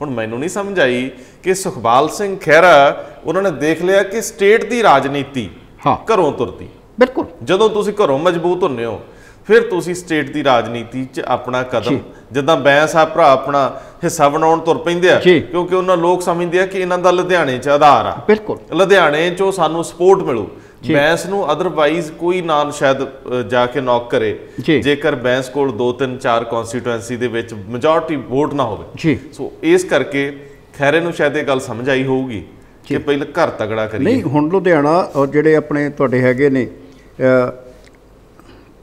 ਹੁਣ ਮੈਨੂੰ ਨਹੀਂ ਸਮਝ ਆਈ ਕਿ ਸੁਖਬਾਲ ਸਿੰਘ ਖਹਿਰਾ ਉਹਨਾਂ ਨੇ ਦੇਖ ਲਿਆ ਕਿ ਸਟੇਟ ਦੀ ਰਾਜਨੀਤੀ
ਹਾਂ।
ਘਰੋਂ ਤੁਰਦੀ।
ਬਿਲਕੁਲ।
ਜਦੋਂ ਤੁਸੀਂ ਘਰੋਂ ਮਜ਼ਬੂਤ ਹੁੰਨੇ ਹੋ ਫਿਰ ਤੁਸੀਂ ਸਟੇਟ ਦੀ ਰਾਜਨੀਤੀ 'ਚ ਆਪਣਾ ਕਦਮ ਜਿੱਦਾਂ ਬੈਂਸ ਆ ਭਰਾ ਆਪਣਾ ਹਿੱਸਾ ਬਣਾਉਣ ਤੁਰ ਪੈਂਦੇ ਆ। ਕਿਉਂਕਿ ਉਹਨਾਂ ਲੋਕ ਸਮਝਦੇ ਆ ਕਿ ਇਹਨਾਂ ਦਾ ਲੁਧਿਆਣੇ 'ਚ ਆਧਾਰ ਆ।
ਬਿਲਕੁਲ।
ਲੁਧਿਆਣੇ 'ਚੋਂ ਸਾਨੂੰ ਸਪੋਰਟ ਮਿਲੂ। ਬੈਂਸ ਨੂੰ ਅਦਰਵਾਈਜ਼ ਕੋਈ ਨਾ ਸ਼ਾਇਦ ਜਾ ਕੇ ਨੌਕ ਕਰੇ। ਜੇਕਰ ਬੈਂਸ ਕੋਲ 2 3 4 ਕਨਸਟੀਟੂਐਂਸੀ ਦੇ ਵਿੱਚ ਮੈਜੋਰਟੀ ਵੋਟ ਨਾ ਹੋਵੇ। ਸੋ ਇਸ ਕਰਕੇ ਖੈਰੇ ਨੂੰ ਸ਼ਾਇਦ ਇਹ ਗੱਲ ਸਮਝ ਆਈ ਹੋਊਗੀ ਕਿ ਪਹਿਲਾਂ ਘਰ ਤਗੜਾ ਕਰੀਏ।
ਨਹੀਂ ਹੁਣ ਲੁਧਿਆਣਾ ਜਿਹੜੇ ਆਪਣੇ ਤੁਹਾਡੇ ਹੈਗੇ ਨੇ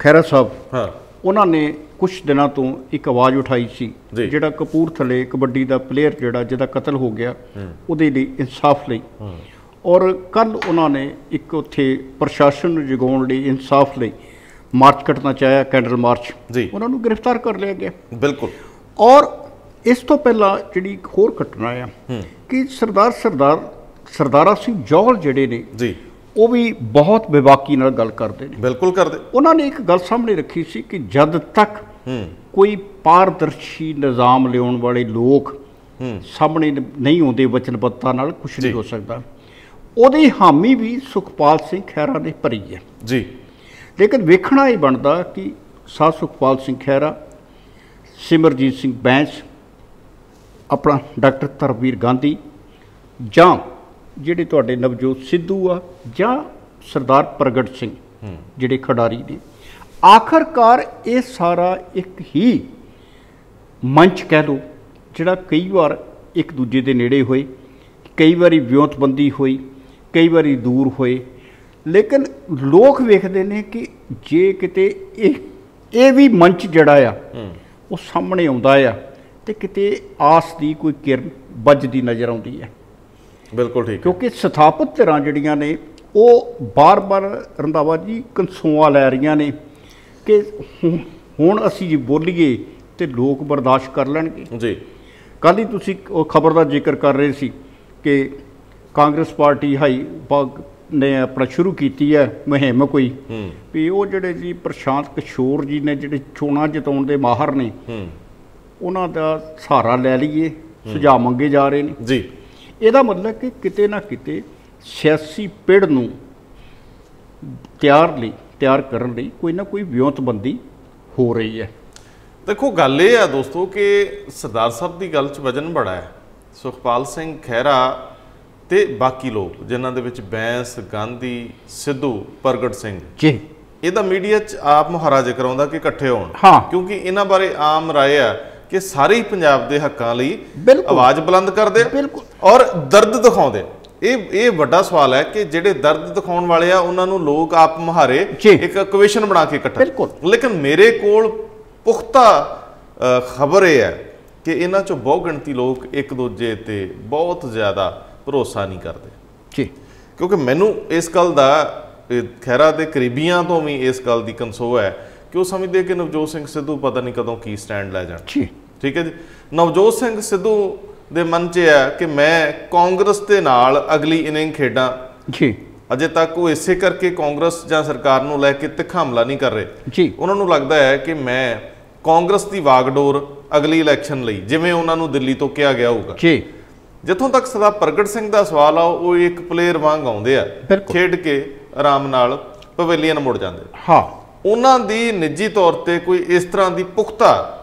ਅ, ਖਹਿਰਾ ਸਾਹਿਬ
ਹਾਂ।
ਉਹਨਾਂ ਨੇ ਕੁਝ ਦਿਨਾਂ ਤੋਂ ਇੱਕ ਆਵਾਜ਼ ਉਠਾਈ ਸੀ। ਜਿਹੜਾ ਕਪੂਰਥਲੇ ਕਬੱਡੀ ਦਾ ਪਲੇਅਰ ਜਿਹੜਾ ਜਿਹਦਾ ਕਤਲ ਹੋ ਗਿਆ ਉਹਦੇ ਲਈ ਇਨਸਾਫ ਲਈ। ਔਰ ਕੱਲ ਉਹਨਾਂ ਨੇ ਇੱਕ ਉੱਥੇ ਪ੍ਰਸ਼ਾਸਨ ਨੂੰ ਜਗਾਉਣ ਲਈ ਇਨਸਾਫ ਲਈ ਮਾਰਚ ਕੱਟਣਾ ਚਾਹਿਆ ਕੈਂਡਲ ਮਾਰਚ। ਉਹਨਾਂ ਨੂੰ ਗ੍ਰਿਫਤਾਰ ਕਰ ਲਿਆ ਗਿਆ।
ਬਿਲਕੁਲ।
ਔਰ ਇਸ ਤੋਂ ਪਹਿਲਾਂ ਜਿਹੜੀ ਇੱਕ ਹੋਰ ਘਟਨਾ ਆ ਕਿ ਸਰਦਾਰ ਸਰਦਾਰ ਸਰਦਾਰਾ ਸਿੰਘ ਜੌਹਲ ਜਿਹੜੇ ਨੇ
ਜੀ।
ਉਹ ਵੀ ਬਹੁਤ ਬੇਬਾਕੀ ਨਾਲ ਗੱਲ ਕਰਦੇ ਨੇ।
ਬਿਲਕੁਲ ਕਰਦੇ।
ਉਹਨਾਂ ਨੇ ਇੱਕ ਗੱਲ ਸਾਹਮਣੇ ਰੱਖੀ ਸੀ ਕਿ ਜਦ ਤੱਕ ਕੋਈ ਪਾਰਦਰਸ਼ੀ ਨਿਜ਼ਾਮ ਲਿਆਉਣ ਵਾਲੇ ਲੋਕ ਸਾਹਮਣੇ ਨਹੀਂ ਆਉਂਦੇ ਵਚਨਬੱਧਤਾ ਨਾਲ ਕੁਝ। ਨਹੀਂ ਹੋ ਸਕਦਾ। ਉਹਦੀ ਹਾਮੀ ਵੀ ਸੁਖਪਾਲ ਸਿੰਘ ਖਹਿਰਾ ਨੇ ਭਰੀ ਹੈ।
ਜੀ।
ਲੇਕਿਨ ਵੇਖਣਾ ਇਹ ਬਣਦਾ ਕਿ ਸਾ ਸੁਖਪਾਲ ਸਿੰਘ ਖਹਿਰਾ ਸਿਮਰਜੀਤ ਸਿੰਘ ਬੈਂਸ ਆਪਣਾ ਡਾਕਟਰ ਤਰਵੀਰ ਗਾਂਧੀ ਜਾਂ ਜਿਹੜੇ ਤੁਹਾਡੇ ਨਵਜੋਤ ਸਿੱਧੂ ਆ ਜਾਂ ਸਰਦਾਰ ਪ੍ਰਗਟ ਸਿੰਘ ਜਿਹੜੇ ਖਿਡਾਰੀ ਨੇ। ਆਖਰਕਾਰ ਇਹ ਸਾਰਾ ਇੱਕ ਹੀ ਮੰਚ ਕਹਿ ਲਓ ਜਿਹੜਾ ਕਈ ਵਾਰ ਇੱਕ ਦੂਜੇ ਦੇ ਨੇੜੇ ਹੋਏ ਕਈ ਵਾਰੀ ਵਿਉਂਤਬੰਦੀ ਹੋਈ ਕਈ ਵਾਰੀ ਦੂਰ ਹੋਏ। ਲੇਕਿਨ ਲੋਕ ਵੇਖਦੇ ਨੇ ਕਿ ਜੇ ਕਿਤੇ ਇਹ ਇਹ ਵੀ ਮੰਚ ਜਿਹੜਾ ਆ ਉਹ ਸਾਹਮਣੇ ਆਉਂਦਾ ਆ ਤੇ ਕਿਤੇ ਆਸ ਦੀ ਕੋਈ ਕਿਰਨ ਵੱਜਦੀ ਨਜ਼ਰ ਆਉਂਦੀ ਹੈ।
ਬਿਲਕੁਲ ਠੀਕ।
ਕਿਉਂਕਿ ਸਥਾਪਿਤ ਧਿਰਾਂ ਜਿਹੜੀਆਂ ਨੇ ਉਹ ਬਾਰ-ਬਾਰ ਰੰਧਾਵਾ ਜੀ ਕੰਸੂਆਂ ਲੈ ਰਹੀਆਂ ਨੇ ਕਿ ਹੁਣ ਅਸੀਂ ਜੇ ਬੋਲੀਏ ਤੇ ਲੋਕ ਬਰਦਾਸ਼ਤ ਕਰ ਲੈਣਗੇ।
ਜੀ।
ਕੱਲ੍ਹ ਹੀ ਤੁਸੀਂ ਉਹ ਖਬਰ ਦਾ ਜ਼ਿਕਰ ਕਰ ਰਹੇ ਸੀ ਕਿ ਕਾਂਗਰਸ ਪਾਰਟੀ ਹਾਈ ਨੇ ਆਪਣਾ ਸ਼ੁਰੂ ਕੀਤੀ ਹੈ ਮੁਹਿੰਮ ਕੋਈ। ਵੀ ਉਹ ਜਿਹੜੇ ਜੀ ਪ੍ਰਸ਼ਾਂਤ ਕਿਸ਼ੋਰ ਜੀ ਨੇ ਜਿਹੜੇ ਚੋਣਾਂ ਜਿਤਾਉਣ ਦੇ ਮਾਹਰ ਨੇ ਉਹਨਾਂ ਦਾ ਸਹਾਰਾ ਲੈ ਲਈਏ ਸੁਝਾਅ ਮੰਗੇ ਜਾ ਰਹੇ ਨੇ।
ਜੀ।
ਇਹਦਾ ਮਤਲਬ ਕਿ ਕਿਤੇ ਨਾ ਕਿਤੇ ਸਿਆਸੀ ਪਿੜ ਨੂੰ ਤਿਆਰ ਲਈ ਤਿਆਰ ਕਰਨ ਲਈ ਕੋਈ ਨਾ ਕੋਈ ਵਿਉਂਤਬੰਦੀ ਹੋ ਰਹੀ ਹੈ।
ਦੇਖੋ ਗੱਲ ਇਹ ਆ ਦੋਸਤੋ ਕਿ ਸਰਦਾਰ ਸਾਹਿਬ ਦੀ ਗੱਲ 'ਚ ਵਜਨ ਬੜਾ ਹੈ। ਸੁਖਪਾਲ ਸਿੰਘ ਖਹਿਰਾ ਤੇ ਬਾਕੀ ਲੋਕ ਜਿਨ੍ਹਾਂ ਦੇ ਵਿੱਚ ਬੈਂਸ ਗਾਂਧੀ ਸਿੱਧੂ ਪ੍ਰਗਟ ਸਿੰਘ।
ਜੀ।
ਇਹਦਾ ਮੀਡੀਆ 'ਚ ਆਪ ਮੁਹਾਰਾ ਜ਼ਿਕਰ ਆਉਂਦਾ ਕਿ ਇਕੱਠੇ ਹੋਣ।
ਹਾਂ।
ਕਿਉਂਕਿ ਇਹਨਾਂ ਬਾਰੇ ਆਮ ਰਾਏ ਆ ਕਿ ਸਾਰੇ ਹੀ ਪੰਜਾਬ ਦੇ ਹੱਕਾਂ ਲਈ। ਆਵਾਜ਼ ਬੁਲੰਦ ਕਰਦੇ
ਬਿਲਕੁਲ।
ਔਰ ਦਰਦ ਦਿਖਾਉਂਦੇ। ਇਹ ਇਹ ਵੱਡਾ ਸਵਾਲ ਹੈ ਕਿ ਜਿਹੜੇ ਦਰਦ ਦਿਖਾਉਣ ਵਾਲੇ ਆ ਉਹਨਾਂ ਨੂੰ ਲੋਕ ਆਪ ਮੁਹਾਰੇ। ਇੱਕ ਇਕੁਏਸ਼ਨ ਬਣਾ ਕੇ ਇਕੱਠਾ
ਬਿਲਕੁਲ।
ਲੇਕਿਨ ਮੇਰੇ ਕੋਲ ਪੁਖਤਾ ਖਬਰ ਇਹ ਹੈ ਕਿ ਇਹਨਾਂ ਚੋਂ ਬਹੁ ਗਿਣਤੀ ਲੋਕ ਇੱਕ ਦੂਜੇ ਤੇ ਬਹੁਤ ਜ਼ਿਆਦਾ ਭਰੋਸਾ ਨਹੀਂ ਕਰਦੇ
ਜੀ
ਕਿਉਂਕਿ ਮੈਨੂੰ ਇਸ ਗੱਲ ਦਾ ਖਹਿਰਾ ਦੇ ਕਰੀਬੀਆਂ ਤੋਂ ਵੀ ਇਸ ਗੱਲ ਦੀ ਕੰਸੋ ਹੈ ਕਿ ਉਹ ਸਮਝਦੇ ਕਿ ਨਵਜੋਤ ਸਿੰਘ ਸਿੱਧੂ ਪਤਾ ਨਹੀਂ ਕਦੋਂ ਕੀ ਸਟੈਂਡ ਲੈ ਜਾਣ?
ਜੀ।
ਠੀਕ ਹੈ ਜੀ। ਨਵਜੋਤ ਸਿੰਘ ਸਿੱਧੂ ਦੇ ਮਨ 'ਚ ਹੈ ਕਿ ਮੈਂ ਕਾਂਗਰਸ ਦੇ ਨਾਲ ਅਗਲੀ ਇਨਿੰਗ ਖੇਡਾਂ।
ਜੀ।
ਅਜੇ ਤੱਕ ਉਹ ਇਸੇ ਕਰਕੇ ਕਾਂਗਰਸ ਜਾਂ ਸਰਕਾਰ ਨੂੰ ਲੈ ਕੇ ਤਿੱਖਾ ਹਮਲਾ ਨਹੀਂ ਕਰ ਰਹੇ।
ਜੀ।
ਉਹਨਾਂ ਨੂੰ ਲੱਗਦਾ ਹੈ ਕਿ ਮੈਂ ਕਾਂਗਰਸ ਦੀ ਵਾਗਡੋਰ ਅਗਲੀ ਇਲੈਕਸ਼ਨ ਲਈ ਜਿਵੇਂ ਉਹਨਾਂ ਨੂੰ ਦਿੱਲੀ ਤੋਂ ਕਿਹਾ ਗਿਆ ਹੋਊਗਾ।
ਜੀ।
ਜਿੱਥੋਂ ਤੱਕ ਸਦਾ ਪ੍ਰਗਟ ਸਿੰਘ ਦਾ ਸਵਾਲ ਆ ਉਹ ਇੱਕ ਪਲੇਅਰ ਵਾਂਗ ਆਉਂਦੇ ਆ। ਖੇਡ ਕੇ ਆਰਾਮ ਨਾਲ ਪਵੇਲੀਅਨ ਮੁੜ ਜਾਂਦੇ
ਹਾਂ।
ਉਹਨਾਂ ਦੀ ਨਿੱਜੀ ਤੌਰ ਤੇ ਕੋਈ ਇਸ ਤਰ੍ਹਾਂ ਦੀ ਪੁਖਤਾ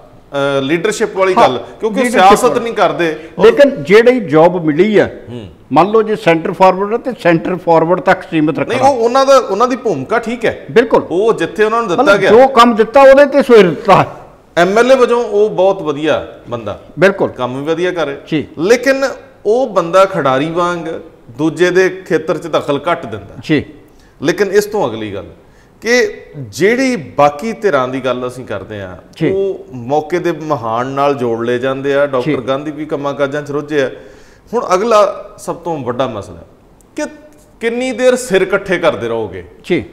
ਲੀਡਰਸ਼ਿਪ ਵਾਲੀ ਗੱਲ ਕਿਉਂਕਿ ਸਿਆਸਤ। ਨਹੀਂ ਕਰਦੇ।
ਲੇਕਿਨ ਜਿਹੜੀ ਜੌਬ ਮਿਲੀ ਹੈ। ਮੰਨ ਲਓ ਜੇ ਸੈਂਟਰ ਫਾਰਵਰਡ ਹੈ ਤੇ ਸੈਂਟਰ ਫਾਰਵਰਡ ਤੱਕ ਸੀਮਿਤ
ਨਹੀਂ
ਰੱਖਣਾ
ਉਹ ਉਹਨਾਂ ਦਾ ਉਹਨਾਂ ਦੀ ਭੂਮਿਕਾ ਠੀਕ ਹੈ।
ਬਿਲਕੁਲ।
ਉਹ ਜਿੱਥੇ ਉਹਨਾਂ ਨੂੰ ਦਿੱਤਾ ਗਿਆ।
ਜੋ ਕੰਮ ਦਿੱਤਾ ਉਹਦੇ ਤੇ ਸਵੇਰ ਦਿੱਤਾ।
ਐਮਐਲਏ ਵਜੋਂ ਉਹ ਬਹੁਤ ਵਧੀਆ ਬੰਦਾ।
ਬਿਲਕੁਲ।
ਕੰਮ ਵੀ ਵਧੀਆ ਕਰੇ।
ਜੀ।
ਲੇਕਿਨ ਉਹ ਬੰਦਾ ਖਿਡਾਰੀ ਵਾਂਗ ਦੂਜੇ ਦੇ ਖੇਤਰ 'ਚ ਦਖਲ ਘੱਟ ਦਿੰਦਾ।
ਜੀ।
ਲੇਕਿਨ ਇਸ ਤੋਂ ਅਗਲੀ ਗੱਲ ਕਿ ਜਿਹੜੀ ਬਾਕੀ ਧਿਰਾਂ ਦੀ ਗੱਲ ਅਸੀਂ ਕਰਦੇ ਆ
ਜੀ।
ਉਹ ਮੌਕੇ ਦੇ ਮਹਾਨ ਨਾਲ ਜੋੜ ਲਏ ਜਾਂਦੇ ਆ ਡਾਕਟਰ
ਜੀ।
ਗਾਂਧੀ ਵੀ ਕੰਮਾਂ ਕਾਜਾਂ 'ਚ ਰੁੱਝੇ ਆ। ਹੁਣ ਅਗਲਾ ਸਭ ਤੋਂ ਵੱਡਾ ਮਸਲਾ ਕਿ ਕਿੰਨੀ ਦੇਰ ਸਿਰ ਇਕੱਠੇ ਕਰਦੇ ਰਹੋਗੇ?
ਜੀ।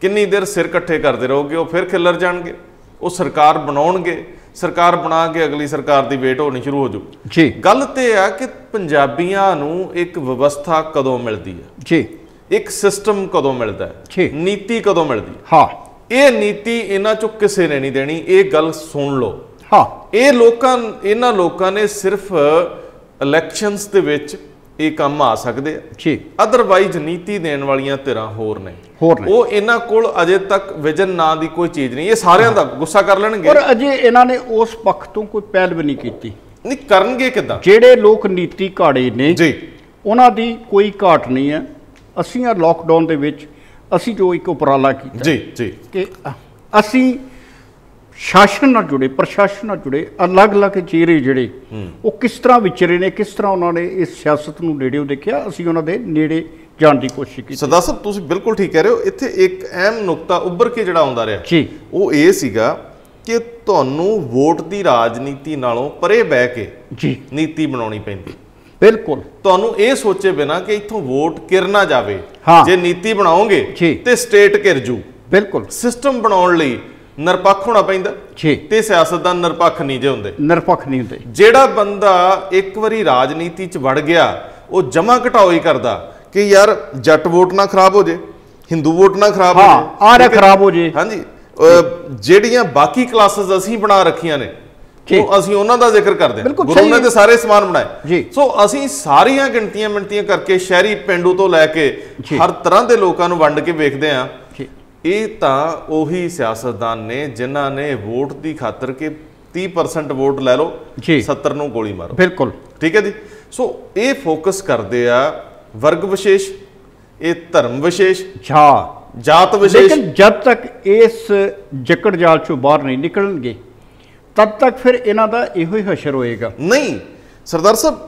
ਕਿੰਨੀ ਦੇਰ ਸਿਰ ਇਕੱਠੇ ਕਰਦੇ ਰਹੋਗੇ ਉਹ ਫਿਰ ਖਿੱਲਰ ਜਾਣਗੇ ਉਹ ਸਰਕਾਰ ਬਣਾਉਣਗੇ ਸਰਕਾਰ ਬਣਾ ਕੇ ਅਗਲੀ ਸਰਕਾਰ ਦੀ ਵੇਟ ਹੋਣੀ ਸ਼ੁਰੂ ਹੋ ਜਾਊ
ਜੀ।
ਗੱਲ ਤੇ ਆ ਕਿ ਪੰਜਾਬੀਆਂ ਨੂੰ ਇੱਕ ਵਿਵਸਥਾ ਕਦੋਂ ਮਿਲਦੀ ਹੈ?
ਜੀ।
ਇੱਕ ਸਿਸਟਮ ਕਦੋਂ ਮਿਲਦਾ। ਹੈ? ਨੀਤੀ ਕਦੋਂ ਮਿਲਦੀ ਹੈ? ਇਹ ਨੀਤੀ ਇਹਨਾਂ ਚੋਂ ਕਿਸੇ ਨੇ ਨਹੀਂ ਦੇਣੀ ਇਹ ਗੱਲ ਸੁਣ ਲਓ।
ਹਾਂ।
ਇਹ ਲੋਕਾਂ ਇਹਨਾਂ ਲੋਕਾਂ ਨੇ ਸਿਰਫ ਇਲੈਕਸ਼ਨਸ ਦੇ ਵਿੱਚ ਇਹ ਕੰਮ ਆ ਸਕਦੇ ਆ।
ਜੀ।
ਅਦਰਵਾਈਜ਼ ਨੀਤੀ ਦੇਣ ਵਾਲੀਆਂ ਧਿਰਾਂ ਹੋਰ ਨੇ।
ਹੋਰ ਨੇ।
ਉਹ ਇਹਨਾਂ ਕੋਲ ਅਜੇ ਤੱਕ ਵਿਜਨ ਨਾਂ ਦੀ ਕੋਈ ਚੀਜ਼ ਨਹੀਂ ਇਹ ਸਾਰਿਆਂ ਦਾ ਗੁੱਸਾ ਕਰ ਲੈਣਗੇ।
ਔਰ ਅਜੇ ਇਹਨਾਂ ਨੇ ਉਸ ਪੱਖ ਤੋਂ ਕੋਈ ਪਹਿਲ ਵੀ ਨਹੀਂ ਕੀਤੀ।
ਨਹੀਂ ਕਰਨਗੇ ਕਿਦਾਂ?
ਜਿਹੜੇ ਲੋਕ ਨੀਤੀ ਘਾੜੇ ਨੇ
ਜੀ।
ਉਹਨਾਂ ਦੀ ਕੋਈ ਘਾਟ ਨਹੀਂ ਹੈ। ਅਸੀਂ ਆ ਲੋਕਡਾਊਨ ਦੇ ਵਿੱਚ ਅਸੀਂ ਜੋ ਇੱਕ ਉਪਰਾਲਾ ਕੀਤਾ
ਜੀ ਜੀ।
ਕਿ ਅਸੀਂ ਸ਼ਾਸਨ ਨਾਲ ਜੁੜੇ ਪ੍ਰਸ਼ਾਸਨ ਨਾਲ ਜੁੜੇ ਅਲੱਗ-ਅਲੱਗ ਚਿਹਰੇ ਜਿਹੜੇ ਉਹ ਕਿਸ ਤਰ੍ਹਾਂ ਵਿਚਰੇ ਨੇ ਕਿਸ ਤਰ੍ਹਾਂ ਉਹਨਾਂ ਨੇ ਇਸ ਸਿਆਸਤ ਨੂੰ ਨੇੜਿਓਂ ਦੇਖਿਆ ਅਸੀਂ ਉਹਨਾਂ ਦੇ ਨੇੜੇ ਜਾਣ ਦੀ ਕੋਸ਼ਿਸ਼ ਕੀਤੀ।
ਸਦਾ ਸਾਹਿਬ ਤੁਸੀਂ ਬਿਲਕੁਲ ਠੀਕ ਕਹਿ ਰਹੇ ਹੋ ਇੱਥੇ ਇੱਕ ਅਹਿਮ ਨੁਕਤਾ ਉੱਭਰ ਕੇ ਜਿਹੜਾ ਆਉਂਦਾ ਰਿਹਾ
ਜੀ।
ਉਹ ਇਹ ਸੀਗਾ ਕਿ ਤੁਹਾਨੂੰ ਵੋਟ ਦੀ ਰਾਜਨੀਤੀ ਨਾਲੋਂ ਪਰੇ ਬਹਿ ਕੇ
ਜੀ।
ਨੀਤੀ ਬਣਾਉਣੀ ਪੈਂਦੀ।
ਬਿਲਕੁਲ।
ਤੁਹਾਨੂੰ ਇਹ ਸੋਚੇ ਬਿਨਾ ਕਿ ਇੱਥੋਂ ਵੋਟ ਕਿਰਨਾ ਜਾਵੇ। ਜੇ ਨੀਤੀ ਬਣਾਓਗੇ। ਤੇ ਸਟੇਟ ਘਿਰ ਜੂ।
ਬਿਲਕੁਲ।
ਸਿਸਟਮ ਬਣਾਉਣ ਲਈ ਨਿਰਪੱਖ ਹੋਣਾ ਪੈਂਦਾ ਤੇ ਸਿਆਸਤਦਾਨ ਨਿਰਪੱਖ ਨਹੀਂ ਜੇ ਹੁੰਦੇ।
ਨਿਰਪੱਖ ਨਹੀਂ ਹੁੰਦੇ।
ਜਿਹੜਾ ਬੰਦਾ ਇੱਕ ਵਾਰੀ ਰਾਜਨੀਤੀ 'ਚ ਵੜ ਗਿਆ ਉਹ ਜਮਾ ਘਟਾਓ ਹੀ ਕਰਦਾ ਕਿ ਯਾਰ ਜੱਟ ਵੋਟ ਨਾ ਖਰਾਬ ਹੋ ਜੇ ਹਿੰਦੂ ਵੋਟ ਨਾ ਖਰਾਬ ਹੋ ਜੇ। ਹੈ?
ਖਰਾਬ ਹੋ ਜੇ।
ਹਾਂਜੀ। ਜਿਹੜੀਆਂ ਬਾਕੀ ਕਲਾਸਿਸ ਅਸੀਂ ਬਣਾ ਰੱਖੀਆਂ ਨੇ ਉਹ ਅਸੀਂ ਉਹਨਾਂ ਦਾ ਜ਼ਿਕਰ ਕਰਦੇ ਹਾਂ। ਗੁਰੂ ਨੇ। ਤੇ ਸਾਰੇ ਸਮਾਨ ਬਣਾਏ।
ਜੀ।
ਸੋ ਅਸੀਂ ਸਾਰੀਆਂ ਗਿਣਤੀਆਂ ਮਿਣਤੀਆਂ ਕਰਕੇ ਸ਼ਹਿਰੀ ਪਿੰਡੂ ਤੋਂ ਲੈ ਕੇ। ਹਰ ਤਰ੍ਹਾਂ ਦੇ ਲੋਕਾਂ ਨੂੰ ਵੰਡ ਕੇ ਵੇਖਦੇ
ਜੀ।
ਇਹ ਤਾਂ ਉਹੀ ਸਿਆਸਤਦਾਨ ਨੇ ਜਿਨ੍ਹਾਂ ਨੇ ਵੋਟ ਦੀ ਖਾਤਰ ਕਿ 30% ਵੋਟ ਲੈ ਲਓ
ਜੀ।
70 ਨੂੰ ਗੋਲੀ ਮਾਰੋ।
ਬਿਲਕੁਲ।
ਠੀਕ ਹੈ ਜੀ? ਸੋ ਇਹ ਫੋਕਸ ਕਰਦੇ ਆ ਵਰਗ ਵਿਸ਼ੇਸ਼ ਇਹ ਧਰਮ ਵਿਸ਼ੇਸ਼
ਜਾ।
ਜਾਤ ਵਿਸ਼ੇਸ਼।
ਲੇਕਿਨ ਜਦ ਤੱਕ ਇਸ ਜਕੜ ਜਾਲ ਚੋਂ ਬਾਹਰ ਨਹੀਂ ਨਿਕਲਣਗੇ ਤਦ ਤੱਕ ਫਿਰ ਇਹਨਾਂ ਦਾ ਇਹੋ ਹੀ ਹਸ਼ਰ ਹੋਏਗਾ।
ਨਹੀਂ ਸਰਦਾਰ ਸਾਹਿਬ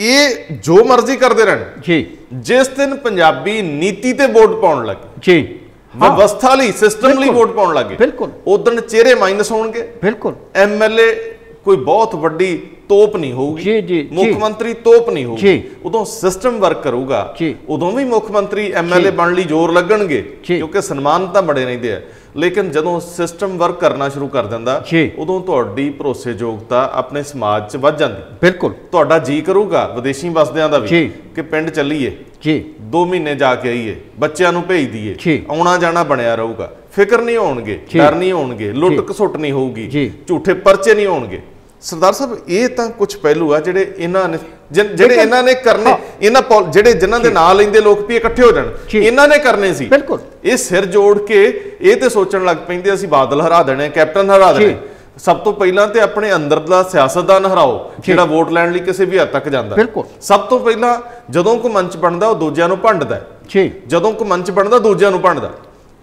ਇਹ ਜੋ ਮਰਜ਼ੀ ਕਰਦੇ ਰਹਿਣ।
ਜੀ।
ਜਿਸ ਦਿਨ ਪੰਜਾਬੀ ਨੀਤੀ ਤੇ ਵੋਟ ਪਾਉਣ ਲੱਗੇ
ਜੀ।
ਵਿਵਸਥਾ ਲਈ ਸਿਸਟਮ ਲਈ। ਵੋਟ ਪਾਉਣ ਲੱਗੇ
ਬਿਲਕੁਲ।
ਉਦੋਂ ਚਿਹਰੇ ਮਾਈਨਸ ਹੋਣਗੇ।
ਬਿਲਕੁਲ।
ਐਮਐਲਏ ਕੋਈ ਬਹੁਤ ਵੱਡੀ ਤੋਪ ਨਹੀਂ ਹੋਊਗੀ
ਜੀ, ਜੀ।
ਮੁੱਖ ਮੰਤਰੀ ਤੋਪ ਨਹੀਂ ਹੋਊਗੀ। ਉਦੋਂ ਸਿਸਟਮ ਵਰਕ ਕਰੂਗਾ। ਉਦੋਂ ਵੀ ਮੁੱਖ ਮੰਤਰੀ ਐਮਐਲਏ ਬਣਨ ਲਈ ਜ਼ੋਰ ਲੱਗਣਗੇ। ਕਿਉਂਕਿ ਸਨਮਾਨ ਤਾਂ ਬੜੇ ਰਹਿੰਦੇ ਆ ਲੇਕਿਨ ਜਦੋਂ ਸਿਸਟਮ ਵਰਕ ਕਰਨਾ ਸ਼ੁਰੂ ਕਰ ਦਿੰਦਾ। ਉਦੋਂ ਤੁਹਾਡੀ ਭਰੋਸੇਯੋਗਤਾ ਆਪਣੇ ਸਮਾਜ 'ਚ ਵੱਧ ਜਾਂਦੀ
ਬਿਲਕੁਲ
ਤੁਹਾਡਾ ਜੀ ਕਰੂਗਾ ਵਿਦੇਸ਼ੀ ਵਸਦਿਆਂ ਦਾ ਵੀ। ਕਿ ਪਿੰਡ ਚੱਲੀਏ
ਜੀ
2 ਮਹੀਨੇ ਜਾ ਕੇ ਆਈਏ ਬੱਚਿਆਂ ਨੂੰ ਭੇਜ ਦਈਏ। ਆਉਣਾ ਜਾਣਾ ਬਣਿਆ ਰਹੂਗਾ ਫਿਕਰ ਨਹੀਂ ਹੋਣਗੇ। ਡਰ ਨਹੀਂ ਹੋਣਗੇ ਲੁੱਟ। ਘਸੁੱਟ ਨਹੀਂ ਹੋਊਗੀ। ਝੂਠੇ ਪਰਚੇ ਨਹੀਂ ਹੋਣਗੇ ਸਰਦਾਰ ਸਾਹਿਬ ਇਹ ਤਾਂ ਕੁਝ ਪਹਿਲੂ ਆ ਜਿਹੜੇ ਇਹਨਾਂ ਨੇ ਜਿਹੜੇ ਇਹਨਾਂ ਨੇ ਕਰਨੇ। ਇਹਨਾਂ ਜਿਹੜੇ ਜਿਨ੍ਹਾਂ ਦੇ ਨਾਂ ਲੈਂਦੇ ਲੋਕ ਵੀ ਇਕੱਠੇ ਹੋ ਜਾਣ। ਇਹਨਾਂ ਨੇ ਕਰਨੇ ਸੀ
ਬਿਲਕੁਲ।
ਇਹ ਸਿਰ ਜੋੜ ਕੇ ਇਹ ਤੇ ਸੋਚਣ ਲੱਗ ਪੈਂਦੇ ਅਸੀਂ ਬਾਦਲ ਹਰਾ ਦੇਣੇ ਕੈਪਟਨ ਹਰਾ। ਦੇਣੇ ਸਭ ਤੋਂ ਪਹਿਲਾਂ ਤੇ ਆਪਣੇ ਅੰਦਰਲਾ ਸਿਆਸਤਦਾਨ ਹਰਾਓ ਜਿਹੜਾ ਵੋਟ ਲੈਣ ਲਈ ਕਿਸੇ ਵੀ ਹੱਦ ਤੱਕ ਜਾਂਦਾ
ਬਿਲਕੁਲ।
ਸਭ ਤੋਂ ਪਹਿਲਾਂ ਜਦੋਂ ਕੋਈ ਮੰਚ ਬਣਦਾ ਉਹ ਦੂਜਿਆਂ ਨੂੰ ਭੰਡਦਾ।
ਜੀ
ਜਦੋਂ ਕੋਈ ਮੰਚ ਬਣਦਾ ਦੂਜਿਆਂ ਨੂੰ ਭੰਡਦਾ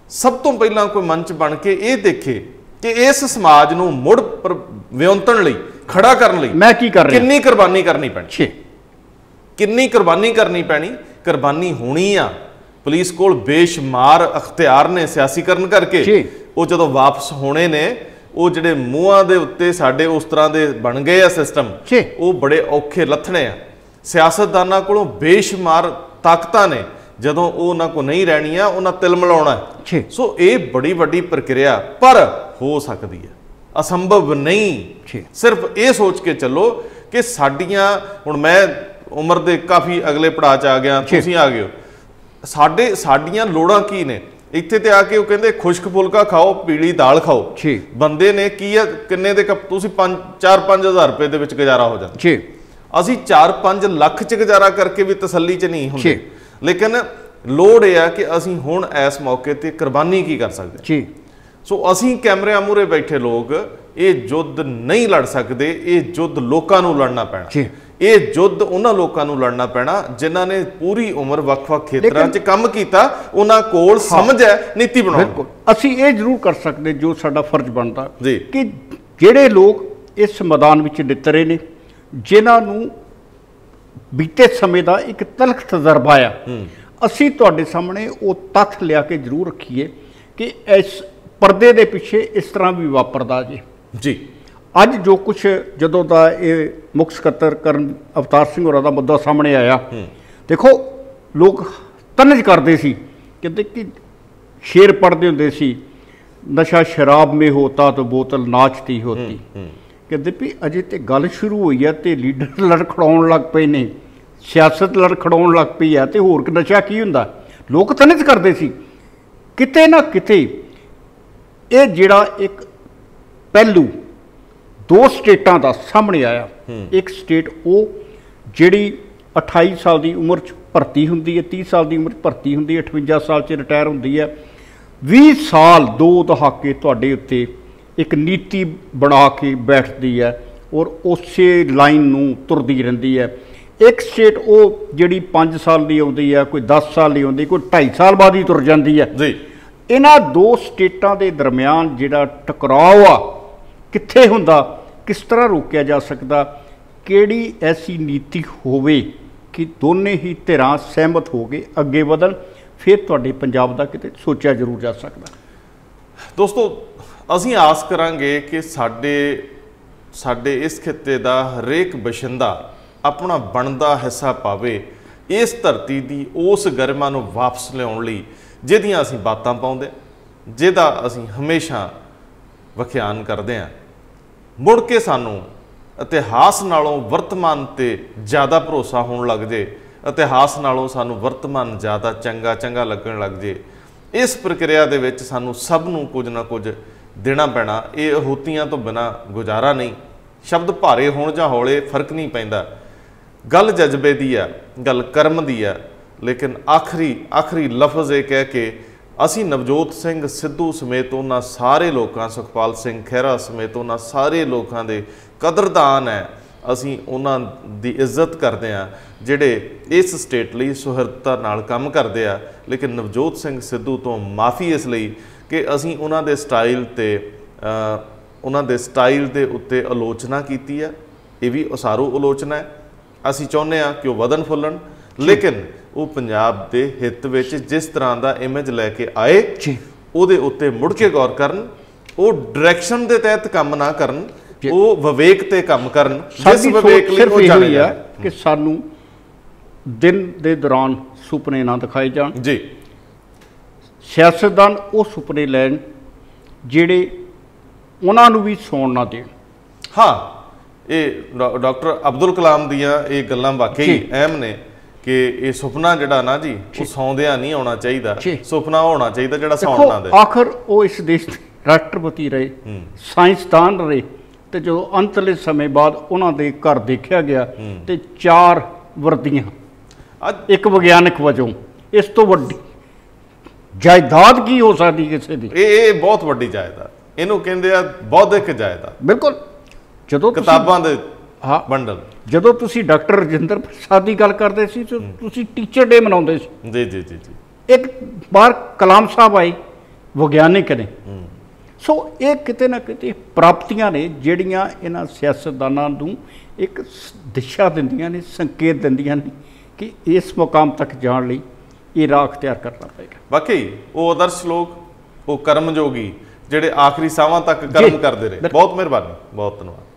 ਸਭ ਤੋਂ ਪਹਿਲਾਂ ਕੋਈ ਮੰਚ ਬਣ ਕੇ ਇਹ ਦੇਖੇ ਕਿ ਇਸ ਸਮਾਜ ਨੂੰ ਮੁੜ ਵਿਉਂਤਣ ਲਈ ਖੜਾ ਕਰਨ ਲਈ
ਮੈਂ ਕੀ ਕਰ ਰਿਹਾ?
ਕਿੰਨੀ ਕੁਰਬਾਨੀ ਕਰਨੀ ਪੈਣੀ?
ਜੀ
ਕਿੰਨੀ ਕੁਰਬਾਨੀ ਕਰਨੀ ਪੈਣੀ? ਕੁਰਬਾਨੀ ਹੋਣੀ ਆ। ਪੁਲਿਸ ਕੋਲ ਬੇਸ਼ੁਮਾਰ ਅਖਤਿਆਰ ਨੇ ਸਿਆਸੀਕਰਨ ਕਰਕੇ। ਉਹ ਜਦੋਂ ਵਾਪਸ ਹੋਣੇ ਨੇ ਉਹ ਜਿਹੜੇ ਮੂੰਹਾਂ ਦੇ ਉੱਤੇ ਸਾਡੇ ਉਸ ਤਰ੍ਹਾਂ ਦੇ ਬਣ ਗਏ ਆ ਸਿਸਟਮ। ਉਹ ਬੜੇ ਔਖੇ ਲੱਥਣੇ ਆ। ਸਿਆਸਤਦਾਨਾਂ ਕੋਲੋਂ ਬੇਸ਼ੁਮਾਰ ਤਾਕਤਾਂ ਨੇ। ਜਦੋਂ ਉਹ ਉਹਨਾਂ ਕੋ ਨਹੀਂ ਰਹਿਣੀਆਂ ਉਹਨਾਂ ਤਿਲ ਮਿਲਾਉਣਾ ਹੈ। ਸੋ ਇਹ ਬੜੀ ਵੱਡੀ ਪ੍ਰਕਿਰਿਆ ਪਰ ਹੋ ਸਕਦੀ ਹੈ ਅਸੰਭਵ ਨਹੀਂ। ਸਿਰਫ ਇਹ ਸੋਚ ਕੇ ਚੱਲੋ ਕਿ ਸਾਡੀਆਂ ਹੁਣ ਮੈਂ ਉਮਰ ਦੇ ਕਾਫੀ ਅਗਲੇ ਪੜਾਅ ਚ ਆ ਗਿਆ। ਤੁਸੀਂ ਆ ਗਏ ਹੋ ਸਾਡੇ ਸਾਡੀਆਂ ਲੋੜਾਂ ਕੀ ਨੇ ਇੱਥੇ ਤੇ ਆ ਕੇ ਉਹ ਕਹਿੰਦੇ ਖੁਸ਼ਕ ਫੁਲਕਾ ਖਾਓ ਪੀਲੀ ਦਾਲ ਖਾਓ। ਬੰਦੇ ਨੇ ਕੀ ਆ ਕਿੰਨੇ ਦੇ ਤੁਸੀਂ 5 4-5000 ਰੁਪਏ ਦੇ ਵਿੱਚ ਗੁਜ਼ਾਰਾ ਹੋ ਜਾਂਦਾ
ਜੀ
ਅਸੀਂ 4-5 ਲੱਖ ਚ ਗੁਜ਼ਾਰਾ ਕਰਕੇ ਵੀ ਤਸੱਲੀ ਚ ਨਹੀਂ ਹੁੰਦੇ। ਲੇਕਿਨ ਲੋੜ ਇਹ ਆ ਕਿ ਅਸੀਂ ਹੁਣ ਇਸ ਮੌਕੇ ਤੇ ਕੁਰਬਾਨੀ ਕੀ ਕਰ ਸਕਦੇ।
ਜੀ
ਸੋ ਅਸੀਂ ਕੈਮਰਿਆਂ ਮੂਹਰੇ ਬੈਠੇ ਲੋਕ ਇਹ ਯੁੱਧ ਨਹੀਂ ਲੜ ਸਕਦੇ ਇਹ ਯੁੱਧ ਲੋਕਾਂ ਨੂੰ ਲੜਨਾ ਪੈਣਾ
ਜੀ।
ਇਹ ਯੁੱਧ ਉਹਨਾਂ ਲੋਕਾਂ ਨੂੰ ਲੜਨਾ ਪੈਣਾ ਜਿਨ੍ਹਾਂ ਨੇ ਪੂਰੀ ਉਮਰ ਵੱਖ-ਵੱਖ ਖੇਤਰਾਂ 'ਚ ਕੰਮ ਕੀਤਾ ਉਹਨਾਂ ਕੋਲ ਸਮਝ ਹੈ ਨੀਤੀ ਬਣਾਉਣ ਦੀ।
ਬਿਲਕੁਲ ਅਸੀਂ ਇਹ ਜ਼ਰੂਰ ਕਰ ਸਕਦੇ ਜੋ ਸਾਡਾ ਫਰਜ਼ ਬਣਦਾ
ਜੀ।
ਕਿ ਜਿਹੜੇ ਲੋਕ ਇਸ ਮੈਦਾਨ ਵਿੱਚ ਨਿਤਰੇ ਨੇ ਜਿਨ੍ਹਾਂ ਨੂੰ ਬੀਤੇ ਸਮੇਂ ਦਾ ਇੱਕ ਤਲਖ ਤਜਰਬਾ ਆ। ਅਸੀਂ ਤੁਹਾਡੇ ਸਾਹਮਣੇ ਉਹ ਤੱਥ ਲਿਆ ਕੇ ਜ਼ਰੂਰ ਰੱਖੀਏ ਕਿ ਇਸ ਪਰਦੇ ਦੇ ਪਿੱਛੇ ਇਸ ਤਰ੍ਹਾਂ ਵੀ ਵਾਪਰਦਾ ਜੀ।
ਜੀ।
ਅੱਜ ਜੋ ਕੁਝ ਜਦੋਂ ਦਾ ਇਹ ਮੁੱਖ ਸਕੱਤਰ ਕਰਨ ਅਵਤਾਰ ਸਿੰਘ ਹੋਰਾਂ ਦਾ ਮੁੱਦਾ ਸਾਹਮਣੇ ਆਇਆ। ਦੇਖੋ ਲੋਕ ਤਨਜ ਕਰਦੇ ਸੀ। ਕਹਿੰਦੇ ਕਿ ਸ਼ੇਰ ਪੜਦੇ ਹੁੰਦੇ ਸੀ ਨਸ਼ਾ ਸ਼ਰਾਬ ਮੇ ਹੋਤਾ ਤਾਂ ਬੋਤਲ ਨਾਚਤੀ ਹੋਤੀ। ਕਹਿੰਦੇ ਵੀ ਅਜੇ ਤੇ ਗੱਲ ਸ਼ੁਰੂ ਹੋਈ ਹੈ ਤੇ ਲੀਡਰ ਲੜਖੜਾਉਣ ਲੱਗ ਪਏ ਨੇ ਸਿਆਸਤ ਲੜਖੜਾਉਣ ਲੱਗ ਪਈ ਹੈ ਤੇ ਹੋਰ ਕਿ ਨਸ਼ਾ ਕੀ ਹੁੰਦਾ? ਲੋਕ ਤਨਜ ਕਰਦੇ ਸੀ। ਕਿਤੇ ਨਾ ਕਿਤੇ ਇਹ ਜਿਹੜਾ ਇੱਕ ਪਹਿਲੂ ਦੋ ਸਟੇਟਾਂ ਦਾ ਸਾਹਮਣੇ ਆਇਆ। ਇੱਕ ਸਟੇਟ ਉਹ ਜਿਹੜੀ 28 ਸਾਲ ਦੀ ਉਮਰ 'ਚ ਭਰਤੀ ਹੁੰਦੀ ਹੈ 30 ਸਾਲ ਦੀ ਉਮਰ 'ਚ ਭਰਤੀ ਹੁੰਦੀ ਹੈ 58 ਸਾਲ 'ਚ ਰਿਟਾਇਰ ਹੁੰਦੀ ਹੈ। 20 ਸਾਲ ਦੋ ਦਹਾਕੇ ਤੁਹਾਡੇ ਉੱਤੇ ਇੱਕ ਨੀਤੀ ਬਣਾ ਕੇ ਬੈਠਦੀ ਹੈ ਔਰ ਉਸੇ ਲਾਈਨ ਨੂੰ ਤੁਰਦੀ ਰਹਿੰਦੀ ਹੈ। ਇੱਕ ਸਟੇਟ ਉਹ ਜਿਹੜੀ 5 ਸਾਲ ਦੀ ਆਉਂਦੀ ਹੈ ਕੋਈ 10 ਸਾਲ ਦੀ ਆਉਂਦੀ ਕੋਈ 2.5 ਸਾਲ ਬਾਅਦ ਹੀ ਤੁਰ ਜਾਂਦੀ ਹੈ।
ਜੀ।
ਇਹਨਾਂ ਦੋ ਸਟੇਟਾਂ ਦੇ ਦਰਮਿਆਨ ਜਿਹੜਾ ਟਕਰਾਅ ਆ ਕਿੱਥੇ ਹੁੰਦਾ ਕਿਸ ਤਰ੍ਹਾਂ ਰੋਕਿਆ ਜਾ ਸਕਦਾ ਕਿਹੜੀ ਐਸੀ ਨੀਤੀ ਹੋਵੇ ਕਿ ਦੋਨੇ ਹੀ ਧਿਰਾਂ ਸਹਿਮਤ ਹੋ ਕੇ ਅੱਗੇ ਵਧਣ ਫਿਰ ਤੁਹਾਡੇ ਪੰਜਾਬ ਦਾ ਕਿਤੇ ਸੋਚਿਆ ਜ਼ਰੂਰ ਜਾ ਸਕਦਾ।
ਦੋਸਤੋ ਅਸੀਂ ਆਸ ਕਰਾਂਗੇ ਕਿ ਸਾਡੇ ਸਾਡੇ ਇਸ ਖਿੱਤੇ ਦਾ ਹਰੇਕ ਬਸ਼ਿੰਦਾ ਆਪਣਾ ਬਣਦਾ ਹਿੱਸਾ ਪਾਵੇ ਇਸ ਧਰਤੀ ਦੀ ਉਸ ਗਰਮਾ ਨੂੰ ਵਾਪਸ ਲਿਆਉਣ ਲਈ ਜਿਹਦੀਆਂ ਅਸੀਂ ਬਾਤਾਂ ਪਾਉਂਦੇ ਹਾਂ, ਜਿਹਦਾ ਅਸੀਂ ਹਮੇਸ਼ਾ ਵਿਖਿਆਨ ਕਰਦੇ ਹਾਂ। ਮੁੜ ਕੇ ਸਾਨੂੰ ਇਤਿਹਾਸ ਨਾਲੋਂ ਵਰਤਮਾਨ ਤੇ ਜ਼ਿਆਦਾ ਭਰੋਸਾ ਹੋਣ ਲੱਗ ਜੇ ਇਤਿਹਾਸ ਨਾਲੋਂ ਸਾਨੂੰ ਵਰਤਮਾਨ ਜ਼ਿਆਦਾ ਚੰਗਾ ਚੰਗਾ ਲੱਗਣ ਲੱਗ ਜੇ ਇਸ ਪ੍ਰਕਿਰਿਆ ਦੇ ਵਿੱਚ ਸਾਨੂੰ ਸਭ ਨੂੰ ਕੁਝ ਨਾ ਕੁਝ ਦੇਣਾ ਪੈਣਾ, ਇਹ ਅਹੂਤੀਆਂ ਤੋਂ ਬਿਨਾ ਗੁਜ਼ਾਰਾ ਨਹੀਂ। ਸ਼ਬਦ ਭਾਰੇ ਹੋਣ ਜਾਂ ਹੌਲੇ, ਫ਼ਰਕ ਨਹੀਂ ਪੈਂਦਾ। ਗੱਲ ਜਜ਼ਬੇ ਦੀ ਆ ਗੱਲ ਕਰਮ ਦੀ ਆ ਲੇਕਿਨ ਆਖਰੀ ਆਖਰੀ ਲਫ਼ਜ਼ ਇਹ ਕਹਿ ਕੇ ਅਸੀਂ ਨਵਜੋਤ ਸਿੰਘ ਸਿੱਧੂ ਸਮੇਤ ਉਹਨਾਂ ਸਾਰੇ ਲੋਕਾਂ, ਸੁਖਪਾਲ ਸਿੰਘ ਖਹਿਰਾ ਸਮੇਤ ਉਹਨਾਂ ਸਾਰੇ ਲੋਕਾਂ ਦੇ ਕਦਰਦਾਨ ਹੈ, ਅਸੀਂ ਉਹਨਾਂ ਦੀ ਇੱਜ਼ਤ ਕਰਦੇ ਆ ਜਿਹੜੇ ਇਸ ਸਟੇਟ ਲਈ ਸੁਹਿਰਦਤਾ ਨਾਲ ਕੰਮ ਕਰਦੇ ਆ। ਲੇਕਿਨ ਨਵਜੋਤ ਸਿੰਘ ਸਿੱਧੂ ਤੋਂ ਮਾਫੀ ਇਸ ਲਈ ਕਿ ਅਸੀਂ ਉਹਨਾਂ ਦੇ ਸਟਾਈਲ ਤੇ ਉਹਨਾਂ ਦੇ ਸਟਾਈਲ ਦੇ ਉੱਤੇ ਆਲੋਚਨਾ ਕੀਤੀ ਆ ਇਹ ਵੀ ਉਸਾਰੂ ਆਲੋਚਨਾ ਹੈ। ਅਸੀਂ ਚਾਹੁੰਦੇ ਆ ਕਿ ਉਹ ਵਧਨ ਫੁੱਲਣ। ਲੇਕਿਨ ਉਹ ਪੰਜਾਬ ਦੇ ਹਿੱਤ ਵਿੱਚ ਜਿਸ ਤਰ੍ਹਾਂ ਦਾ ਇਮੇਜ ਲੈ ਕੇ ਆਏ
ਜੀ।
ਉਹਦੇ ਉੱਤੇ ਮੁੜ ਕੇ ਗੌਰ ਕਰਨ ਉਹ ਡਾਇਰੈਕਸ਼ਨ ਦੇ ਤਹਿਤ ਕੰਮ ਨਾ ਕਰਨ ਉਹ ਵਿਵੇਕ ਤੇ ਕੰਮ ਕਰਨ ਜਿਸ ਵਿਵੇਕ ਲਈ ਉਹ ਜਾਣੇ
ਆ ਕਿ ਸਾਨੂੰ ਦਿਨ ਦੇ ਦੌਰਾਨ ਸੁਪਨੇ ਨਾ ਦਿਖਾਏ ਜਾਣ।
ਜੀ।
ਸਿਆਸਤਦਾਨ ਉਹ ਸੁਪਨੇ ਲੈਣ ਜਿਹੜੇ ਉਹਨਾਂ ਨੂੰ ਵੀ ਸੌਣ ਨਾ ਦੇਣ।
ਹਾਂ ਇਹ ਡਾਕਟਰ ਅਬਦੁਲ ਕਲਾਮ ਦੀਆਂ ਇਹ ਗੱਲਾਂ ਵਾਕਈ। ਅਹਿਮ ਨੇ ਕਿ ਇਹ ਸੁਪਨਾ ਜਿਹੜਾ ਨਾ ਜੀ ਉਹ ਸੌਂਦਿਆਂ ਨਹੀਂ ਆਉਣਾ ਚਾਹੀਦਾ। ਸੁਪਨਾ ਹੋਣਾ ਚਾਹੀਦਾ ਜਿਹੜਾ ਸੌਣ ਨਾ ਦੇ।
ਆਖਰ ਉਹ ਇਸ ਦੇਸ਼ ਦੇ ਰਾਸ਼ਟਰਪਤੀ ਰਹੇ ਸਾਇੰਸਦਾਨ ਰਹੇ ਤੇ ਜਦੋਂ ਅੰਤਲੇ ਸਮੇਂ ਬਾਅਦ ਉਹਨਾਂ ਦੇ ਘਰ ਦੇਖਿਆ ਗਿਆ ਤੇ ਚਾਰ ਵਰਦੀਆਂ ਇੱਕ ਵਿਗਿਆਨਕ ਵਜੋਂ ਇਸ ਤੋਂ ਵੱਡੀ ਜਾਇਦਾਦ ਕੀ ਹੋ ਸਕਦੀ ਕਿਸੇ ਦੀ?
ਇਹ ਇਹ ਬਹੁਤ ਵੱਡੀ ਜਾਇਦਾਦ। ਇਹਨੂੰ ਕਹਿੰਦੇ ਆ ਬੌਧਿਕ ਜਾਇਦਾਦ।
ਬਿਲਕੁਲ। ਜਦੋਂ
ਕਿਤਾਬਾਂ ਦੇ
ਹਾਂ।
ਬੰਡਲ
ਜਦੋਂ ਤੁਸੀਂ ਡਾਕਟਰ ਰਜਿੰਦਰ ਪ੍ਰਸਾਦ ਦੀ ਗੱਲ ਕਰਦੇ ਸੀ ਤਾਂ ਤੁਸੀਂ ਟੀਚਰ ਡੇ ਮਨਾਉਂਦੇ ਸੀ।
ਜੀ ਜੀ ਜੀ ਜੀ।
ਇੱਕ ਬਾਰ ਕਲਾਮ ਸਾਹਿਬ ਆਏ ਵਿਗਿਆਨਿਕ ਨੇ। ਸੋ ਇਹ ਕਿਤੇ ਨਾ ਕਿਤੇ ਪ੍ਰਾਪਤੀਆਂ ਨੇ ਜਿਹੜੀਆਂ ਇਹਨਾਂ ਸਿਆਸਤਦਾਨਾਂ ਨੂੰ ਇੱਕ ਦਿਸ਼ਾ ਦਿੰਦੀਆਂ ਨੇ ਸੰਕੇਤ ਦਿੰਦੀਆਂ ਨੇ ਕਿ ਇਸ ਮੁਕਾਮ ਤੱਕ ਜਾਣ ਲਈ ਇਹ ਰਾਹ ਅਖਤਿਆਰ ਕਰਨਾ ਪਏਗਾ।
ਵਾਕਈ ਉਹ ਆਦਰਸ਼ ਲੋਕ ਉਹ ਕਰਮਯੋਗੀ ਜਿਹੜੇ ਆਖਰੀ ਸਾਹਾਂ ਤੱਕ ਕਰਮ ਕਰਦੇ ਰਹੇ। ਬਹੁਤ ਮਿਹਰਬਾਨੀ ਬਹੁਤ ਧੰਨਵਾਦ।